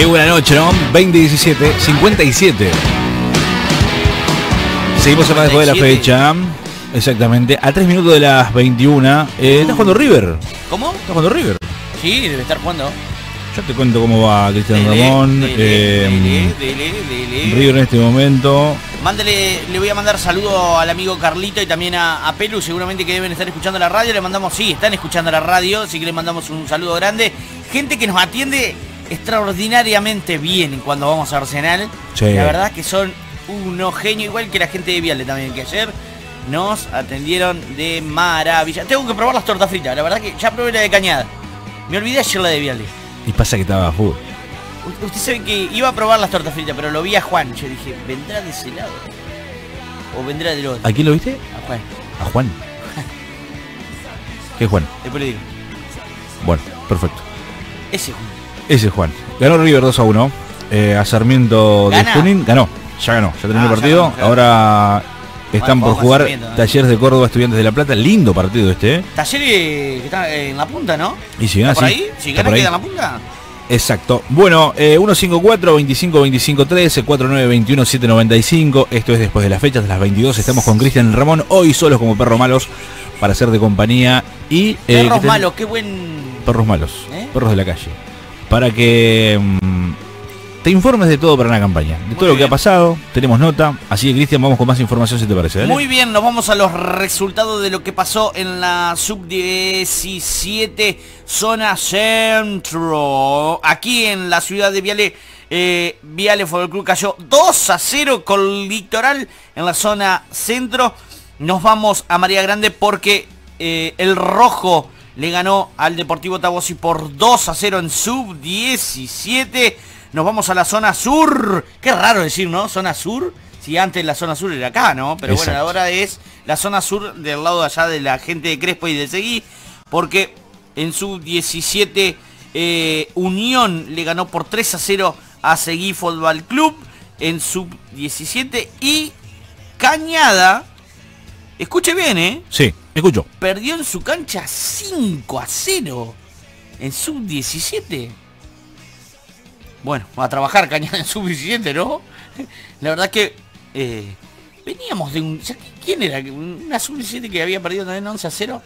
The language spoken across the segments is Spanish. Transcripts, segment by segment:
Qué buena noche, ¿no? 2017, 57. Seguimos acá después de la fecha. Exactamente. A 3 minutos de las 21. Eh, ¿Está jugando River? ¿Cómo? ¿Está jugando River? Sí, debe estar jugando. Yo te cuento cómo va Cristian Dele, Ramón. dele, eh, dele. River en este momento. Mándele, le voy a mandar saludo al amigo Carlito y también a, a Pelu, seguramente que deben estar escuchando la radio. Le mandamos, sí, están escuchando la radio, así que le mandamos un saludo grande. Gente que nos atiende extraordinariamente bien cuando vamos a Arsenal. Sí. La verdad que son unos genios, igual que la gente de Viale también, que ayer nos atendieron de maravilla. Tengo que probar las tortas fritas, la verdad que ya probé la de Cañada. Me olvidé ayer la de Viale. Y pasa que estaba full. Usted sabe que iba a probar las tortas fritas, pero lo vi a Juan. Yo dije, ¿vendrá de ese lado? ¿O vendrá del otro? ¿A quién lo viste? A Juan. A Juan. ¿Qué Juan? Después le digo. Bueno, perfecto. Ese Juan. Ese es Juan. Ganó River 2 a 1. Eh, a Sarmiento de. Junín. Ganó. Ya ganó. Ya terminó Ah, el ya partido. ganó, claro. Ahora están Bueno, por jugar. Talleres de Córdoba, Estudiantes de La Plata. Lindo partido este, ¿eh? Talleres que está en la punta, ¿no? Y si gana, ¿Está por sí. ahí? Si gana, por ahí. queda en la punta. Exacto. Bueno, eh, 154 25 25 13 49 21 795. Esto es después de las fechas de las 22. Estamos con Cristian Ramón, hoy solos como perros malos para ser de compañía y eh, Perros ten- malos, qué buen. Perros malos, ¿Eh? perros de la calle. Para que mm, te informes de todo para una campaña, de todo lo que ha pasado. Tenemos nota, así que Cristian, vamos con más información si te parece. Muy bien, nos vamos a los resultados de lo que pasó en la sub-17 zona centro. Aquí en la ciudad de Viale, eh, Viale Fútbol Club cayó 2 a 0 con Litoral en la zona centro. Nos vamos a María Grande porque eh, el rojo le ganó al Deportivo Tabosi por 2 a 0 en sub-17. Nos vamos a la zona sur. Qué raro decir, ¿no? Zona sur. Si antes la zona sur era acá, ¿no? Pero bueno, ahora es la zona sur del lado de allá de la gente de Crespo y de Seguí. Porque en sub-17 eh, Unión le ganó por 3 a 0 a Seguí Fútbol Club. En sub-17 y Cañada. Escuche bien, ¿eh? Sí, escucho. perdió en su cancha 5 a 0 en sub-17. Bueno, a trabajar Cañada en sub-17, ¿no? La verdad que eh, veníamos de un... ¿Quién era? ¿Una sub-17 que había perdido también 11 a 0?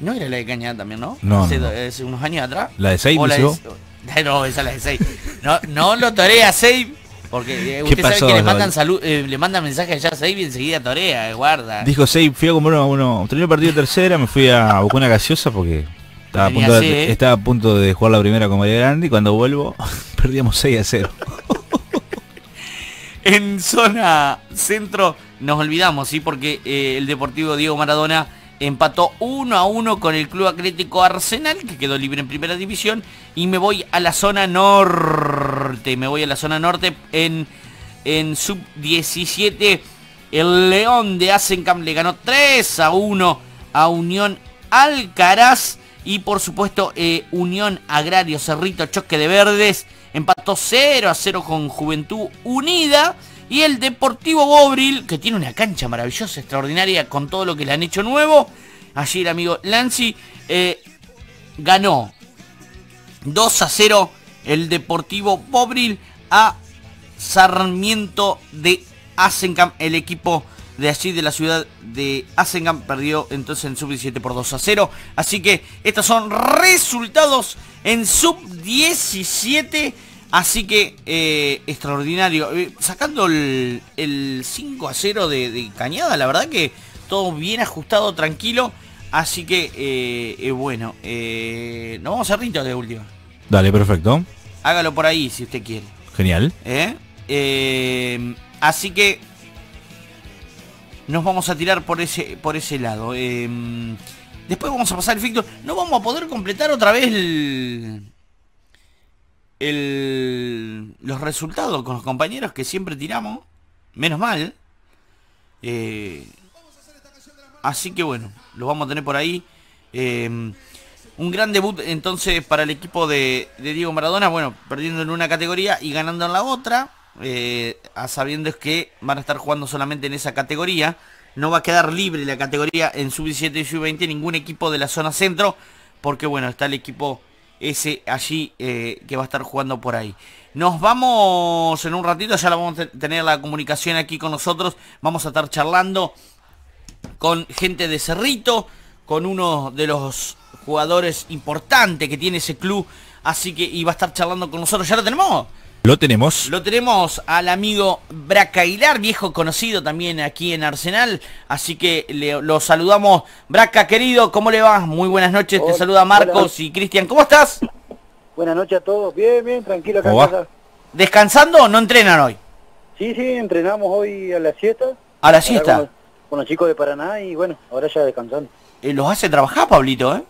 No era la de Cañada también, ¿no? No, Hace, no, no. hace unos años atrás. ¿La de Save, O la dice vos? No, esa es la de 6. No, no lo torea Save. Porque eh, ¿Qué usted pasó, sabe que le mandan salud, eh, le mandan mensajes allá a Save y enseguida torea, eh, guarda. Dijo Sey, fui a comprar uno, uno terminé el partido de tercera, me fui a buscar una gaseosa porque estaba a, Tenía punto de, sed, ¿eh? estaba a punto de jugar la primera con María Grande y cuando vuelvo perdíamos 6 a 0. En zona centro nos olvidamos, ¿sí? Porque el Deportivo Diego Maradona empató 1 a 1 con el Club Atlético Arsenal, que quedó libre en primera división. Y me voy a la zona norte. Me voy a la zona norte en, en sub-17. El León de Asencamp le ganó 3 a 1 a Unión Alcaraz. Y por supuesto, eh, Unión Agrario Cerrito Choque de Verdes empató 0 a 0 con Juventud Unida. Y el Deportivo Bobril, que tiene una cancha maravillosa, extraordinaria, con todo lo que le han hecho nuevo. Allí el amigo Lancy eh, ganó 2 a 0 el Deportivo Bobril a Sarmiento de Asencamp, el equipo de allí de la ciudad de Asencamp perdió entonces en sub-17 por 2 a 0. Así que estos son resultados en sub-17. Así que eh, extraordinario. Eh, sacando el, el 5 a 0 de, de Cañada, la verdad que todo bien ajustado, tranquilo. Así que, eh, bueno, nos vamos a Rito de última. Dale, perfecto. Hágalo por ahí si usted quiere. Genial. así que nos vamos a tirar por ese, por ese lado. Después vamos a pasar el ficto. No vamos a poder completar otra vez el, el- los resultados con los compañeros que siempre tiramos. Menos mal. Eh, así que bueno, los vamos a tener por ahí. Eh, un gran debut entonces para el equipo de, de Diego Maradona, bueno, perdiendo en una categoría y ganando en la otra, eh, a sabiendo que van a estar jugando solamente en esa categoría. No va a quedar libre la categoría en sub-17 y sub-20 ningún equipo de la zona centro, porque bueno, está el equipo ese allí eh, que va a estar jugando por ahí. Nos vamos en un ratito, ya la vamos a tener la comunicación aquí con nosotros. Vamos a estar charlando con gente de Cerrito, con uno de los jugadores importantes que tiene ese club. Así que iba a estar charlando con nosotros. ¿Ya lo tenemos? Lo tenemos. Lo tenemos al amigo Braca Aguilar, viejo conocido también aquí en Arsenal. Así que le, lo saludamos. Braca, querido, ¿cómo le va? Muy buenas noches. Te saluda Marcos y Cristian. ¿Cómo estás? Buenas noches a todos. Bien, bien, tranquilo acá en casa. ¿Descansando o no entrenan hoy? Sí, sí, entrenamos hoy a la siesta. ¿A la siesta? Con, los chicos de Paraná y bueno, ahora ya descansando. Eh, ¿Los hace trabajar, Pablito, eh?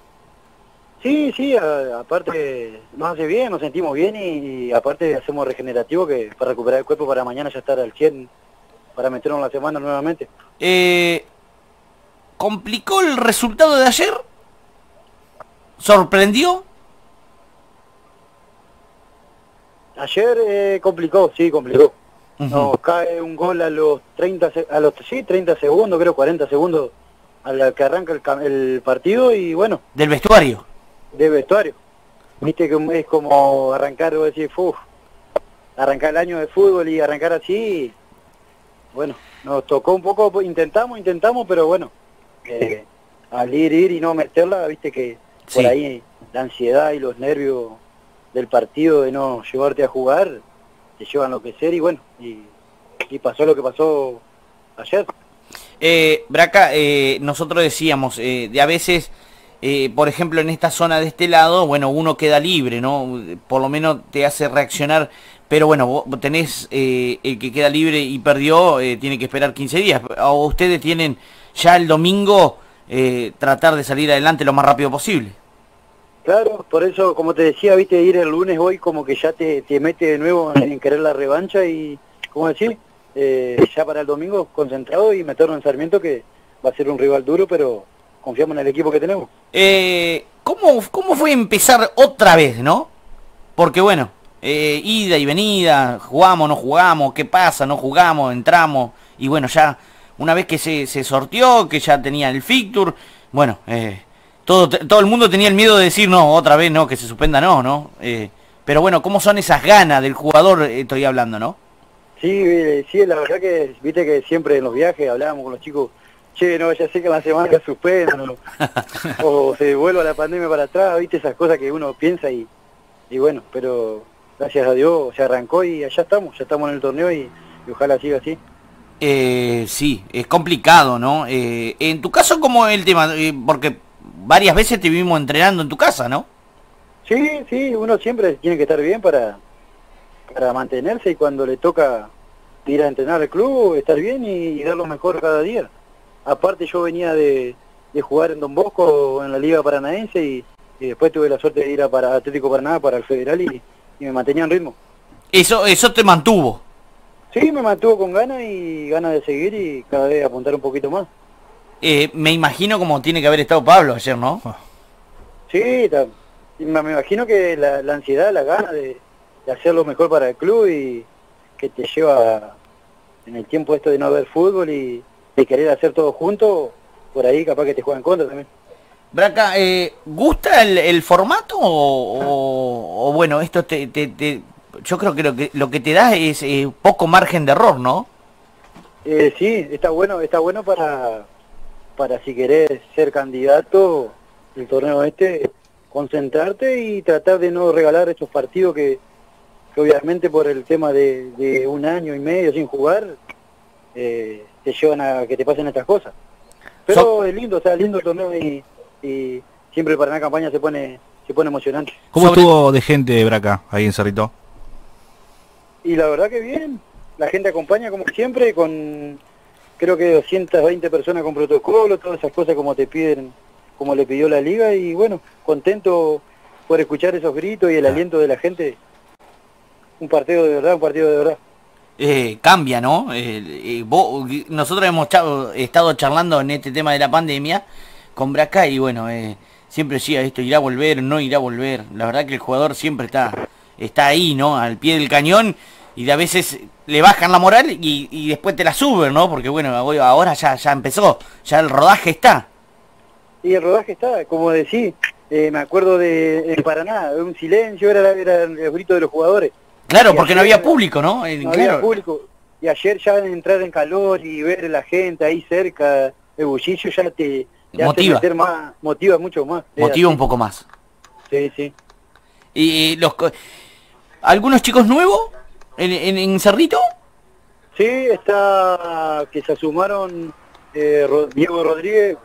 Sí, sí, aparte nos hace bien, nos sentimos bien y, aparte hacemos regenerativo que para recuperar el cuerpo para mañana ya estar al 100 para meternos en la semana nuevamente. Eh, ¿Complicó el resultado de ayer? ¿Sorprendió? Ayer eh, complicó, sí, complicó. Nos cae un gol a los 30, a los sí, 30 segundos, creo 40 segundos al que arranca el, el partido y bueno. ¿Del vestuario? De vestuario. Viste que es como arrancar, o decir, uf, arrancar el año de fútbol y arrancar así. Bueno, nos tocó un poco, intentamos, intentamos, pero bueno, eh, al ir, ir y no meterla, viste que por ahí la ansiedad y los nervios del partido de no llevarte a jugar, te llevan a enloquecer y bueno, y, pasó lo que pasó ayer. Eh, Braca, eh, nosotros decíamos, eh, de a veces eh, por ejemplo, en esta zona de este lado, bueno, uno queda libre, ¿no? Por lo menos te hace reaccionar, pero bueno, vos tenés eh, el que queda libre y perdió, eh, tiene que esperar 15 días. O ustedes tienen ya el domingo tratar de salir adelante lo más rápido posible. Claro, por eso, como te decía, viste, ir el lunes hoy como que ya te, te mete de nuevo en, querer la revancha y, ¿cómo decir? ya para el domingo concentrado y meterlo en Sarmiento que va a ser un rival duro, pero confiamos en el equipo que tenemos. Eh, ¿cómo, ¿Cómo fue empezar otra vez, no? Porque bueno, eh, ida y venida, jugamos, no jugamos, qué pasa, no jugamos, entramos, y bueno, ya una vez que se, se sortió, que ya tenía el fixture, bueno, eh, todo, todo el mundo tenía el miedo de decir, no, otra vez no, que se suspenda, no, ¿no? Eh, pero bueno, ¿cómo son esas ganas del jugador, estoy hablando, no? Sí, sí, la verdad que, viste que siempre en los viajes hablábamos con los chicos che, no, ya sé que la semana que suspendan, o, se vuelva la pandemia para atrás, viste esas cosas que uno piensa y, y bueno, pero gracias a Dios se arrancó y allá estamos, ya estamos en el torneo y, ojalá siga así. Eh, sí, es complicado, ¿no? Eh, en tu caso, ¿cómo es el tema? Eh, porque varias veces te vimos entrenando en tu casa, ¿no? Sí, sí, uno siempre tiene que estar bien para, para mantenerse y cuando le toca ir a entrenar al club, estar bien y dar lo mejor cada día. Aparte yo venía de, jugar en Don Bosco en la Liga Paranaense y, después tuve la suerte de ir a para Atlético Paraná, para el Federal y, me mantenía en ritmo. ¿Eso, ¿Eso te mantuvo? Sí, me mantuvo con ganas y ganas de seguir y cada vez apuntar un poquito más. Eh, me imagino como tiene que haber estado Pablo ayer, ¿no? Sí, me imagino que la, ansiedad, la gana de, de, hacer lo mejor para el club y que te lleva en el tiempo esto de no haber fútbol y, de querer hacer todo junto, por ahí capaz que te juegan contra también. Braca, eh, ¿gusta el, formato o, bueno, esto te, te, yo creo que lo, que lo que te da es eh, poco margen de error, ¿no? Eh, sí, está bueno, está bueno para, para si querés ser candidato el torneo este, concentrarte y tratar de no regalar estos partidos que, obviamente por el tema de, de, un año y medio sin jugar, eh, te llevan a que te pasen estas cosas. Pero es lindo, o sea, lindo el torneo y, y siempre para una campaña se pone se pone emocionante. ¿Cómo estuvo de gente Braca ahí en Cerrito? Y la verdad que bien, la gente acompaña como siempre con creo que 220 personas con protocolo, todas esas cosas como te piden, como le pidió la liga y bueno, contento por escuchar esos gritos y el aliento de la gente. Un partido de verdad, un partido de verdad. Eh, cambia, ¿no? Eh, nosotros hemos estado charlando en este tema de la pandemia con Braca y bueno, eh, siempre decía esto, irá a volver, no irá a volver. La verdad que el jugador siempre está, está ahí, ¿no? Al pie del cañón y de a veces le bajan la moral y, después te la suben, ¿no? Porque bueno, ahora ya, ya empezó, ya el rodaje está. Y el rodaje está, como decís, Eh, me acuerdo de en Paraná, un silencio, era, era el grito de los jugadores. Claro, porque no había público, ¿no? Eh, No claro. había público. Y ayer ya entrar en calor y ver a la gente ahí cerca, el bullicio ya te, te hace Motiva. meter más, motiva mucho más. Es Motiva un poco más. Sí, sí. Y los algunos chicos nuevos en, en, en Cerrito. Sí, está que se sumaron eh, Diego Rodríguez,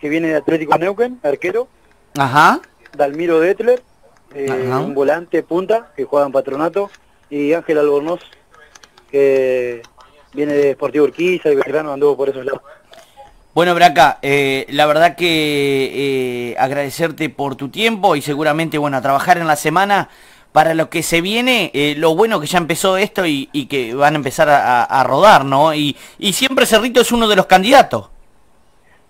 que viene de Atlético Neuquén, arquero, Ajá. Dalmiro Detler, eh, un volante punta que juega en Patronato, y Ángel Albornoz, que viene de Sportivo Urquiza y Belgrano, anduvo por esos lados. Bueno, Braca, eh, la verdad que eh, agradecerte por tu tiempo y seguramente, bueno, a trabajar en la semana para lo que se viene, eh, lo bueno que ya empezó esto y, y que van a empezar a rodar, ¿no? Y, y siempre Cerrito es uno de los candidatos.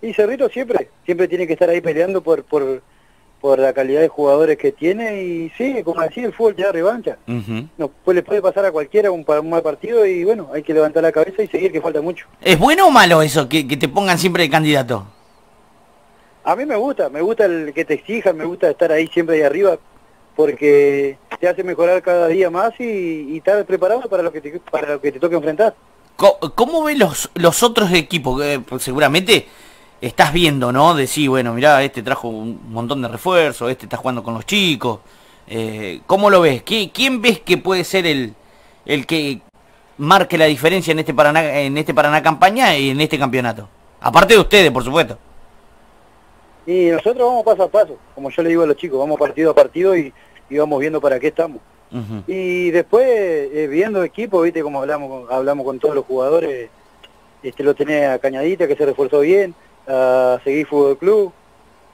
Y Cerrito siempre, siempre tiene que estar ahí peleando por, por, por la calidad de jugadores que tiene y sí, como decía, el fútbol te da revancha. No, pues le puede pasar a cualquiera un, un mal partido y bueno, hay que levantar la cabeza y seguir que falta mucho. ¿Es bueno o malo eso, que, que te pongan siempre de candidato? A mí me gusta, me gusta el que te exijan, me gusta estar ahí siempre ahí arriba porque te hace mejorar cada día más y, y estar preparado para lo que te, para lo que te toque enfrentar. Co- ¿Cómo ven los, los otros equipos? Eh, pues seguramente estás viendo, ¿no? De sí, bueno, mirá, este trajo un montón de refuerzos, este está jugando con los chicos. Eh, ¿Cómo lo ves? ¿Qui- ¿Quién ves que puede ser el, el que marque la diferencia en este Paraná, en este Paraná campaña y en este campeonato? Aparte de ustedes, por supuesto. Y nosotros vamos paso a paso, como yo le digo a los chicos, vamos partido a partido y, y vamos viendo para qué estamos. Y después, eh, viendo equipo, viste como hablamos con- hablamos con todos los jugadores, este lo tenés a Cañadita que se reforzó bien, a Seguir Fútbol Club,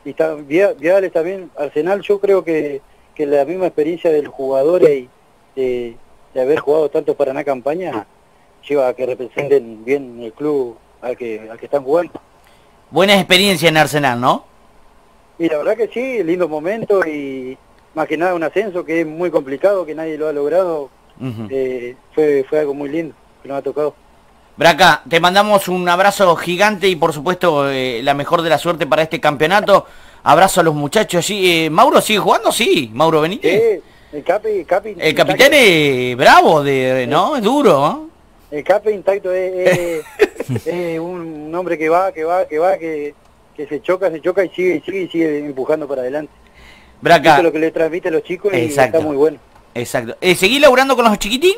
y está Via- Viales también, Arsenal, yo creo que, que la misma experiencia de los jugadores y de, de haber jugado tanto Paraná campaña lleva a que representen bien el club al que, al que están jugando. Buena experiencia en Arsenal, ¿no? Y la verdad que sí, lindo momento y más que nada un ascenso que es muy complicado, que nadie lo ha logrado, eh, fue, fue algo muy lindo que nos ha tocado. Braca, te mandamos un abrazo gigante y por supuesto eh, la mejor de la suerte para este campeonato. Abrazo a los muchachos. Sí, eh, ¿Mauro sigue jugando? Sí, Mauro Benítez. Sí, el Capi, Capi El capitán es bravo, de, ¿no? Es duro. El Capi intacto es, es- es un hombre que va, que va, que va, que, que se choca, se choca y sigue, y sigue, y sigue empujando para adelante. Eso Braca, es lo que le transmite a los chicos y Exacto. está muy bueno. exacto. Eh, ¿Seguís laburando con los chiquitín?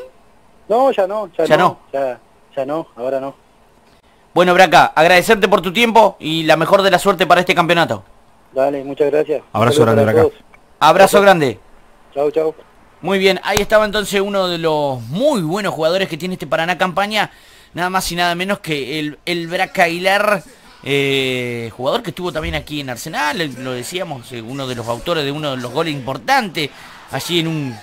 No, ya no, ya, Ya no, no. Ya, ya no, ahora no. Bueno, Braca, agradecerte por tu tiempo y la mejor de la suerte para este campeonato. Dale, muchas gracias. Abrazo grande, Braca. todos. Abrazo grande. Chau, chau. Muy bien, ahí estaba entonces uno de los muy buenos jugadores que tiene este Paraná campaña, nada más y nada menos que el, el Braca Aguilar, eh, jugador que estuvo también aquí en Arsenal, lo decíamos, eh, uno de los autores de uno de los goles importantes, allí en un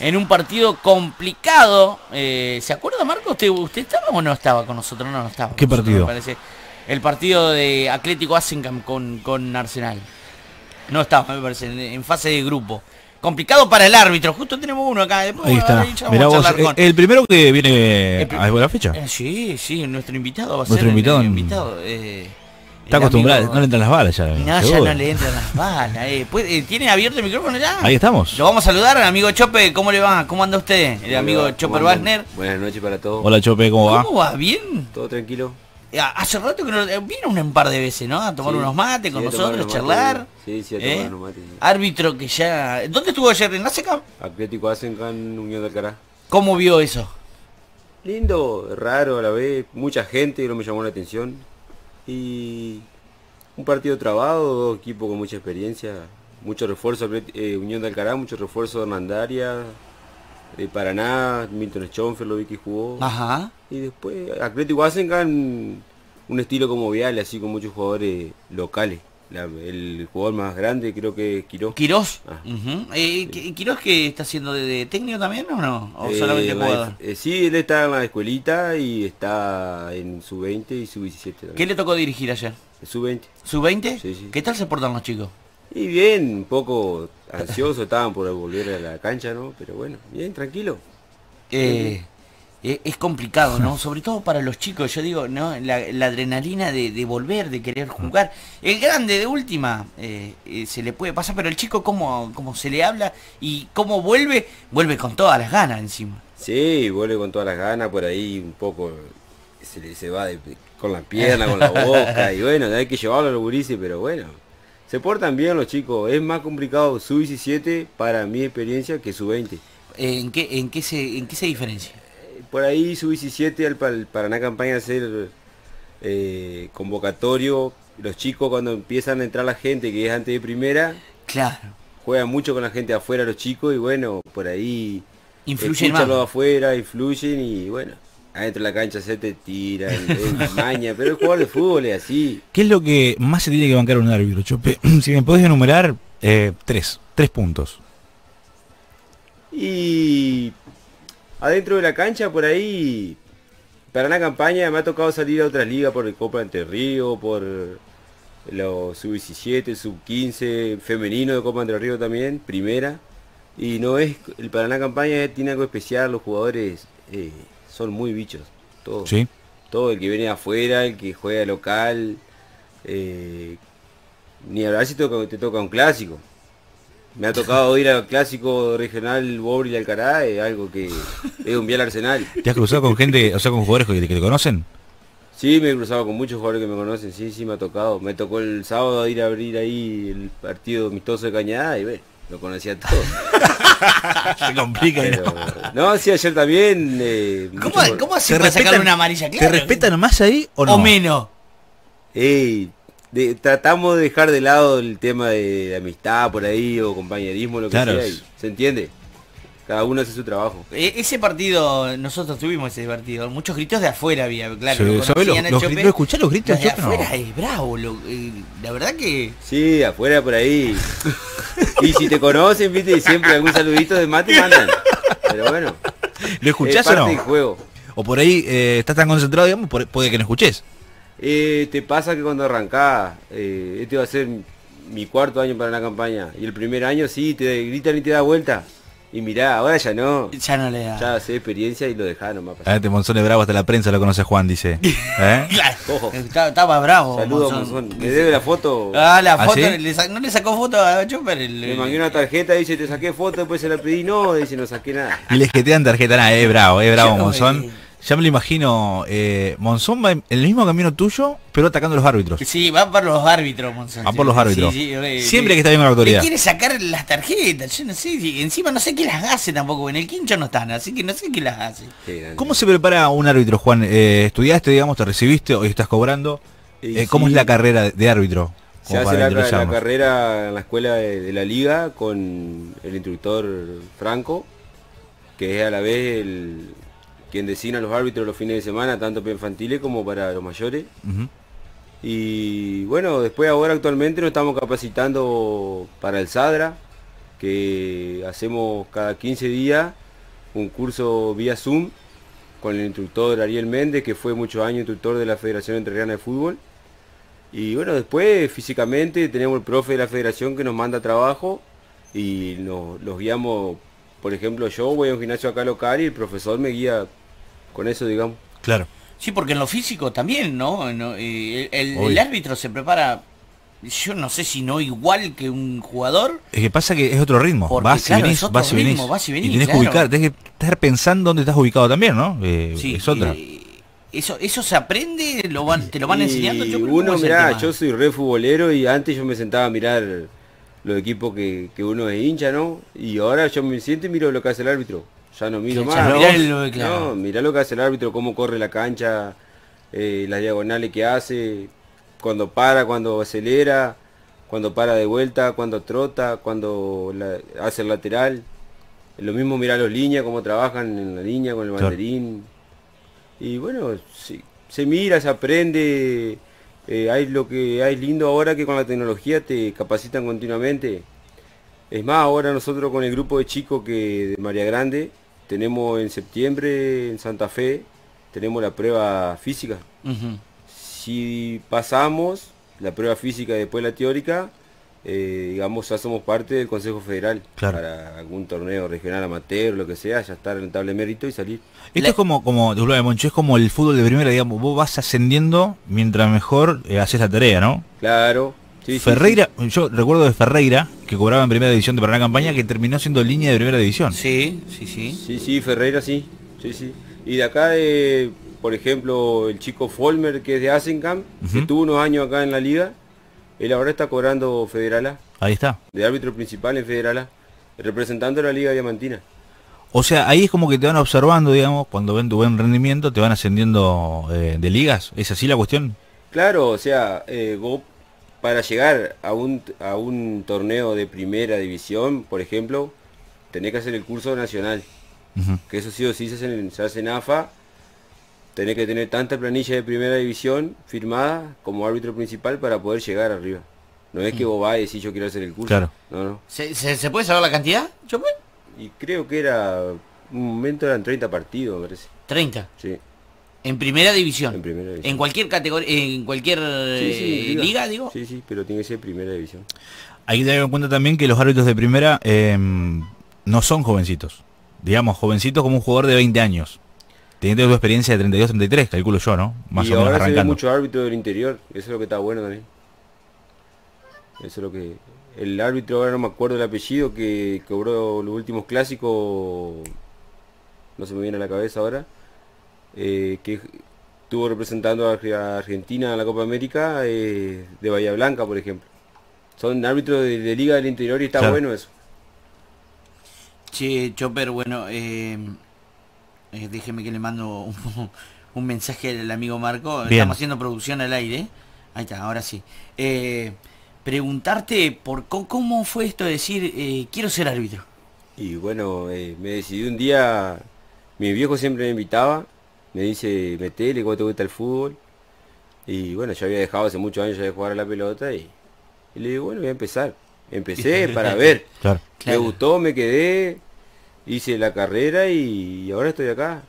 en un partido complicado. Eh, ¿Se acuerda, Marco? ¿Usted, ¿Usted estaba o no estaba con nosotros? No, no estaba. ¿Qué nosotros, partido? me parece. El partido de Atlético Assenham con, con Arsenal. No estaba, me parece, en, en fase de grupo. Complicado para el árbitro. Justo tenemos uno acá. Después, Ahí está. ahí Mirá vos, el primero que viene a la fecha. Eh, sí, sí, nuestro invitado va a Nuestro ser invitado el invitado, eh, Está acostumbrado, amigo- no le entran las balas ya. No, ya no le entran las balas. Eh. ¿Puede- eh, ¿Tiene abierto el micrófono ya? Ahí estamos. Lo vamos a saludar al amigo Chope. ¿Cómo le va? ¿Cómo anda usted? El ¿Cómo amigo? Chopper. Wagner. Buenas noches para todos. Hola Chope, ¿cómo va? ¿Cómo va? ¿Bien? ¿Todo tranquilo? Eh, Hace rato que no, eh, vino un par de veces, ¿no? A tomar Sí, unos mates con sí, nosotros, charlar. sí, sí, a ¿eh? tomar unos mates, sí. Árbitro que ya... ¿Dónde estuvo ayer? ¿En la seca? Atlético Asencan, Unión del Cará. ¿Cómo vio eso? Lindo, raro a la vez, mucha gente, no me llamó la atención. Y un partido trabado, dos equipos con mucha experiencia, mucho refuerzo, eh, Unión del Cará, mucho refuerzo de Hernandaria, de Paraná, Milton Schonfer lo vi que jugó. Ajá. Y después Atlético Asencan, un estilo como Viale, así con muchos jugadores locales. La- el jugador más grande creo que es Quirós. ¿Quirós? Ah. Eh, ¿Qui- ¿Quirós que está haciendo de, de técnico también o no? ¿O Eh, solamente en la- jugador? eh, sí, él está en la escuelita y está en su 20 y su 17 ¿Qué también. le tocó dirigir ayer? Su 20. ¿Su 20? Sí, sí. ¿Qué tal se portan los chicos? Y bien, un poco ansioso estaban por volver a la cancha, ¿no? Pero bueno, bien, tranquilo. Eh, es complicado, ¿no? Sobre todo para los chicos, yo digo, ¿no? La, la adrenalina de, de, volver, de querer jugar. El grande de última eh, eh, se le puede pasar, pero el chico cómo, cómo se le habla y cómo vuelve, vuelve con todas las ganas encima. Sí, vuelve con todas las ganas, por ahí un poco se, le, se va de, con la pierna, con la boca, y bueno, hay que llevarlo a los gurises, pero bueno. Se portan bien los chicos, es más complicado su 17 para mi experiencia que su 20. ¿En qué, en qué, se, en qué se diferencia? Por ahí su 17 al, al Paraná Campaña hacer eh, convocatorio, los chicos cuando empiezan a entrar la gente que es antes de primera, claro. juegan mucho con la gente afuera los chicos y bueno, por ahí influyen más. afuera, influyen y bueno, adentro de la cancha se te tiran, es maña, pero el jugador de fútbol es así. ¿Qué es lo que más se tiene que bancar un árbitro, Chope? si me podés enumerar, eh, tres, tres puntos. Y adentro de la cancha por ahí, para una campaña me ha tocado salir a otras ligas por el Copa Entre Río, por los sub-17, sub-15, femenino de Copa Entre Río también, primera. Y no es, el Paraná Campaña tiene algo especial, los jugadores eh, son muy bichos. Todo, ¿Sí? todo el que viene afuera, el que juega local, eh, ni hablar si toca, te toca un clásico. Me ha tocado ir al clásico regional Bobri y Alcará, es algo que es un vial arsenal. ¿Te has cruzado con gente, o sea, con jugadores que, que te conocen? Sí, me he cruzado con muchos jugadores que me conocen, sí, sí, me ha tocado. Me tocó el sábado ir a abrir ahí el partido amistoso de Cañada y bueno, lo conocía todo. Se complica, Pero, ¿no? sí, ayer también. Eh, ¿Cómo. ¿Cómo hace para sacar una amarilla clara? ¿Te respetan más ahí o no? O menos. Ey, de, tratamos de dejar de lado el tema de, de amistad por ahí o compañerismo, lo que claro. sea. Y, ¿Se entiende? Cada uno hace su trabajo. E ese partido, nosotros tuvimos ese partido. Muchos gritos de afuera había, claro. Sí, lo. Los, los, ¿Lo escuché los gritos de afuera? No. Es bravo. Lo, eh, la verdad que... Sí, afuera por ahí. y si te conocen, viste, y siempre algún saludito de mate mandan. Pero bueno. ¿Lo escuchás o no? Del juego. O por ahí eh, estás tan concentrado, digamos, puede que no escuches. Eh, te pasa que cuando arrancás, eh, este va a ser mi cuarto año para la campaña. Y el primer año sí, te gritan y te da vuelta. Y mirá, ahora ya no. Ya no le da. Ya hace experiencia y lo dejaron más Ah, este Monzón es bravo, hasta la prensa lo conoce Juan, dice. ¿Eh? claro. Bravo. Saludos, Monzón. Monzón. Me debe la foto. Ah, la ¿Ah, foto. sí? Le no le sacó foto a Chopper. El, Me mandé una tarjeta, dice, te saqué foto, después se la pedí, no, dice, no saqué nada. Y les jetean tarjeta, nada, es bravo, es bravo Monzón. Ya me lo imagino, eh, Monzón va en el mismo camino tuyo, pero atacando a los árbitros. Sí, va por los árbitros, Monzón. Va por los árbitros. Sí, sí, Siempre que está bien con la autoridad. quiere sacar las tarjetas, yo no sé, encima no sé qué las hace tampoco, en el quincho no están, así que no sé qué las hace. Sí, ¿Cómo se prepara un árbitro, Juan? Eh, ¿Estudiaste, digamos, te recibiste, hoy estás cobrando? Eh, ¿Cómo sí. es la carrera de árbitro? Se hace la, la, carrera en la escuela de, de, la liga con el instructor Franco, que es a la vez el, quien designa a los árbitros los fines de semana, tanto para infantiles como para los mayores. Uh -huh. Y bueno, después ahora actualmente nos estamos capacitando para el SADRA, que hacemos cada 15 días un curso vía Zoom con el instructor Ariel Méndez, que fue muchos años instructor de la Federación Entrerriana de Fútbol. Y bueno, después físicamente tenemos el profe de la federación que nos manda trabajo y nos, los guiamos, por ejemplo, yo voy a un gimnasio acá local y el profesor me guía con eso, digamos. Claro. Sí, porque en lo físico también, ¿no? el, el, el, árbitro se prepara, yo no sé si no igual que un jugador. Es que pasa que es otro ritmo. Porque, vas, claro, y venís, vas, y venís, ritmo, vas y venís. Y tenés claro. que ubicar, tenés que estar pensando dónde estás ubicado también, ¿no? Eh, sí, es otra. Eh, eso, eso se aprende, lo van, te lo van y enseñando. Yo uno, mirá, yo soy re futbolero y antes yo me sentaba a mirar los equipos que, que uno es hincha, ¿no? Y ahora yo me siento y miro lo que hace el árbitro. Ya no miro más. ¿no? Mirá, claro. no, mirá lo que hace el árbitro, cómo corre la cancha, eh, las diagonales que hace, cuando para, cuando acelera, cuando para de vuelta, cuando trota, cuando la, hace el lateral. Lo mismo mirar los líneas, cómo trabajan en la línea con el banderín. Y bueno, sí, se mira, se aprende. Eh, hay lo que hay lindo ahora que con la tecnología te capacitan continuamente. Es más, ahora nosotros con el grupo de chicos que de María Grande tenemos en septiembre en Santa Fe, tenemos la prueba física. Uh -huh. Si pasamos la prueba física y después la teórica, eh, digamos, ya somos parte del Consejo Federal. Claro. Para algún torneo regional amateur, lo que sea, ya estar en tabla de mérito y salir. Esto La- es como, como, disculpame, Moncho, es como el fútbol de primera, digamos, vos vas ascendiendo mientras mejor eh, haces la tarea, ¿no? Claro. Sí, sí, Ferreira, yo recuerdo de Ferreira, que cobraba en primera división de Paraná Campaña, que terminó siendo línea de primera división. Sí, sí, sí. Sí, sí, Ferreira sí. Sí, sí. Y de acá, por ejemplo, el chico Folmer, que es de Asencamp, que Ujú. tuvo unos años acá en la liga, él ahora está cobrando Federal A, Ahí está. de árbitro principal en Federal A, representando a la Liga Diamantina. O sea, ahí es como que te van observando, digamos, cuando ven tu buen rendimiento, te van ascendiendo eh, de ligas. ¿Es así la cuestión? Claro, o sea, eh, vos para llegar a un, a un torneo de primera división, por ejemplo, tenés que hacer el curso nacional, que eso sí o sí se hace en, se hace en AFA, tenés que tener tanta planilla de primera división firmada como árbitro principal para poder llegar arriba. No es que vos vas y decís yo quiero hacer el curso. Claro. No, no. ¿Se, se, se puede saber la cantidad? Yo pues, Y creo que era, un momento eran 30 partidos, me parece. 30. Sí, En primera división. en primera división. En cualquier categoría, en cualquier Sí, sí, eh, liga. digo. Sí, sí, pero tiene que ser primera división. Hay que tener en cuenta también que los árbitros de primera eh, no son jovencitos. Digamos, jovencitos como un jugador de 20 años. Teniendo tu experiencia de 32, 33, calculo yo, ¿no? Más y o menos ahora se ve arrancando. mucho árbitro del interior, eso es lo que está bueno también. Eso es lo que... El árbitro, ahora no me acuerdo el apellido, que cobró los últimos clásicos, no se me viene a la cabeza ahora, eh, que estuvo representando a Arge- a Argentina en la Copa América, eh, de Bahía Blanca, por ejemplo. Son árbitros de, de Liga del Interior y está Claro. bueno eso. Che, Chopper, bueno, eh, eh, déjeme que le mando un, un mensaje al amigo Marco. Bien. Estamos haciendo producción al aire. Ahí está, ahora sí. Eh, preguntarte por cómo fue esto de decir, eh, quiero ser árbitro. Y bueno, eh, me decidí un día, mi viejo siempre me invitaba, me dice, metele, cómo te gusta el fútbol. Y bueno, yo había dejado hace muchos años ya de jugar a la pelota y, y le digo, bueno, voy a empezar. Empecé para ver. Claro. Claro. Me gustó, me quedé, hice la carrera y, ahora estoy acá.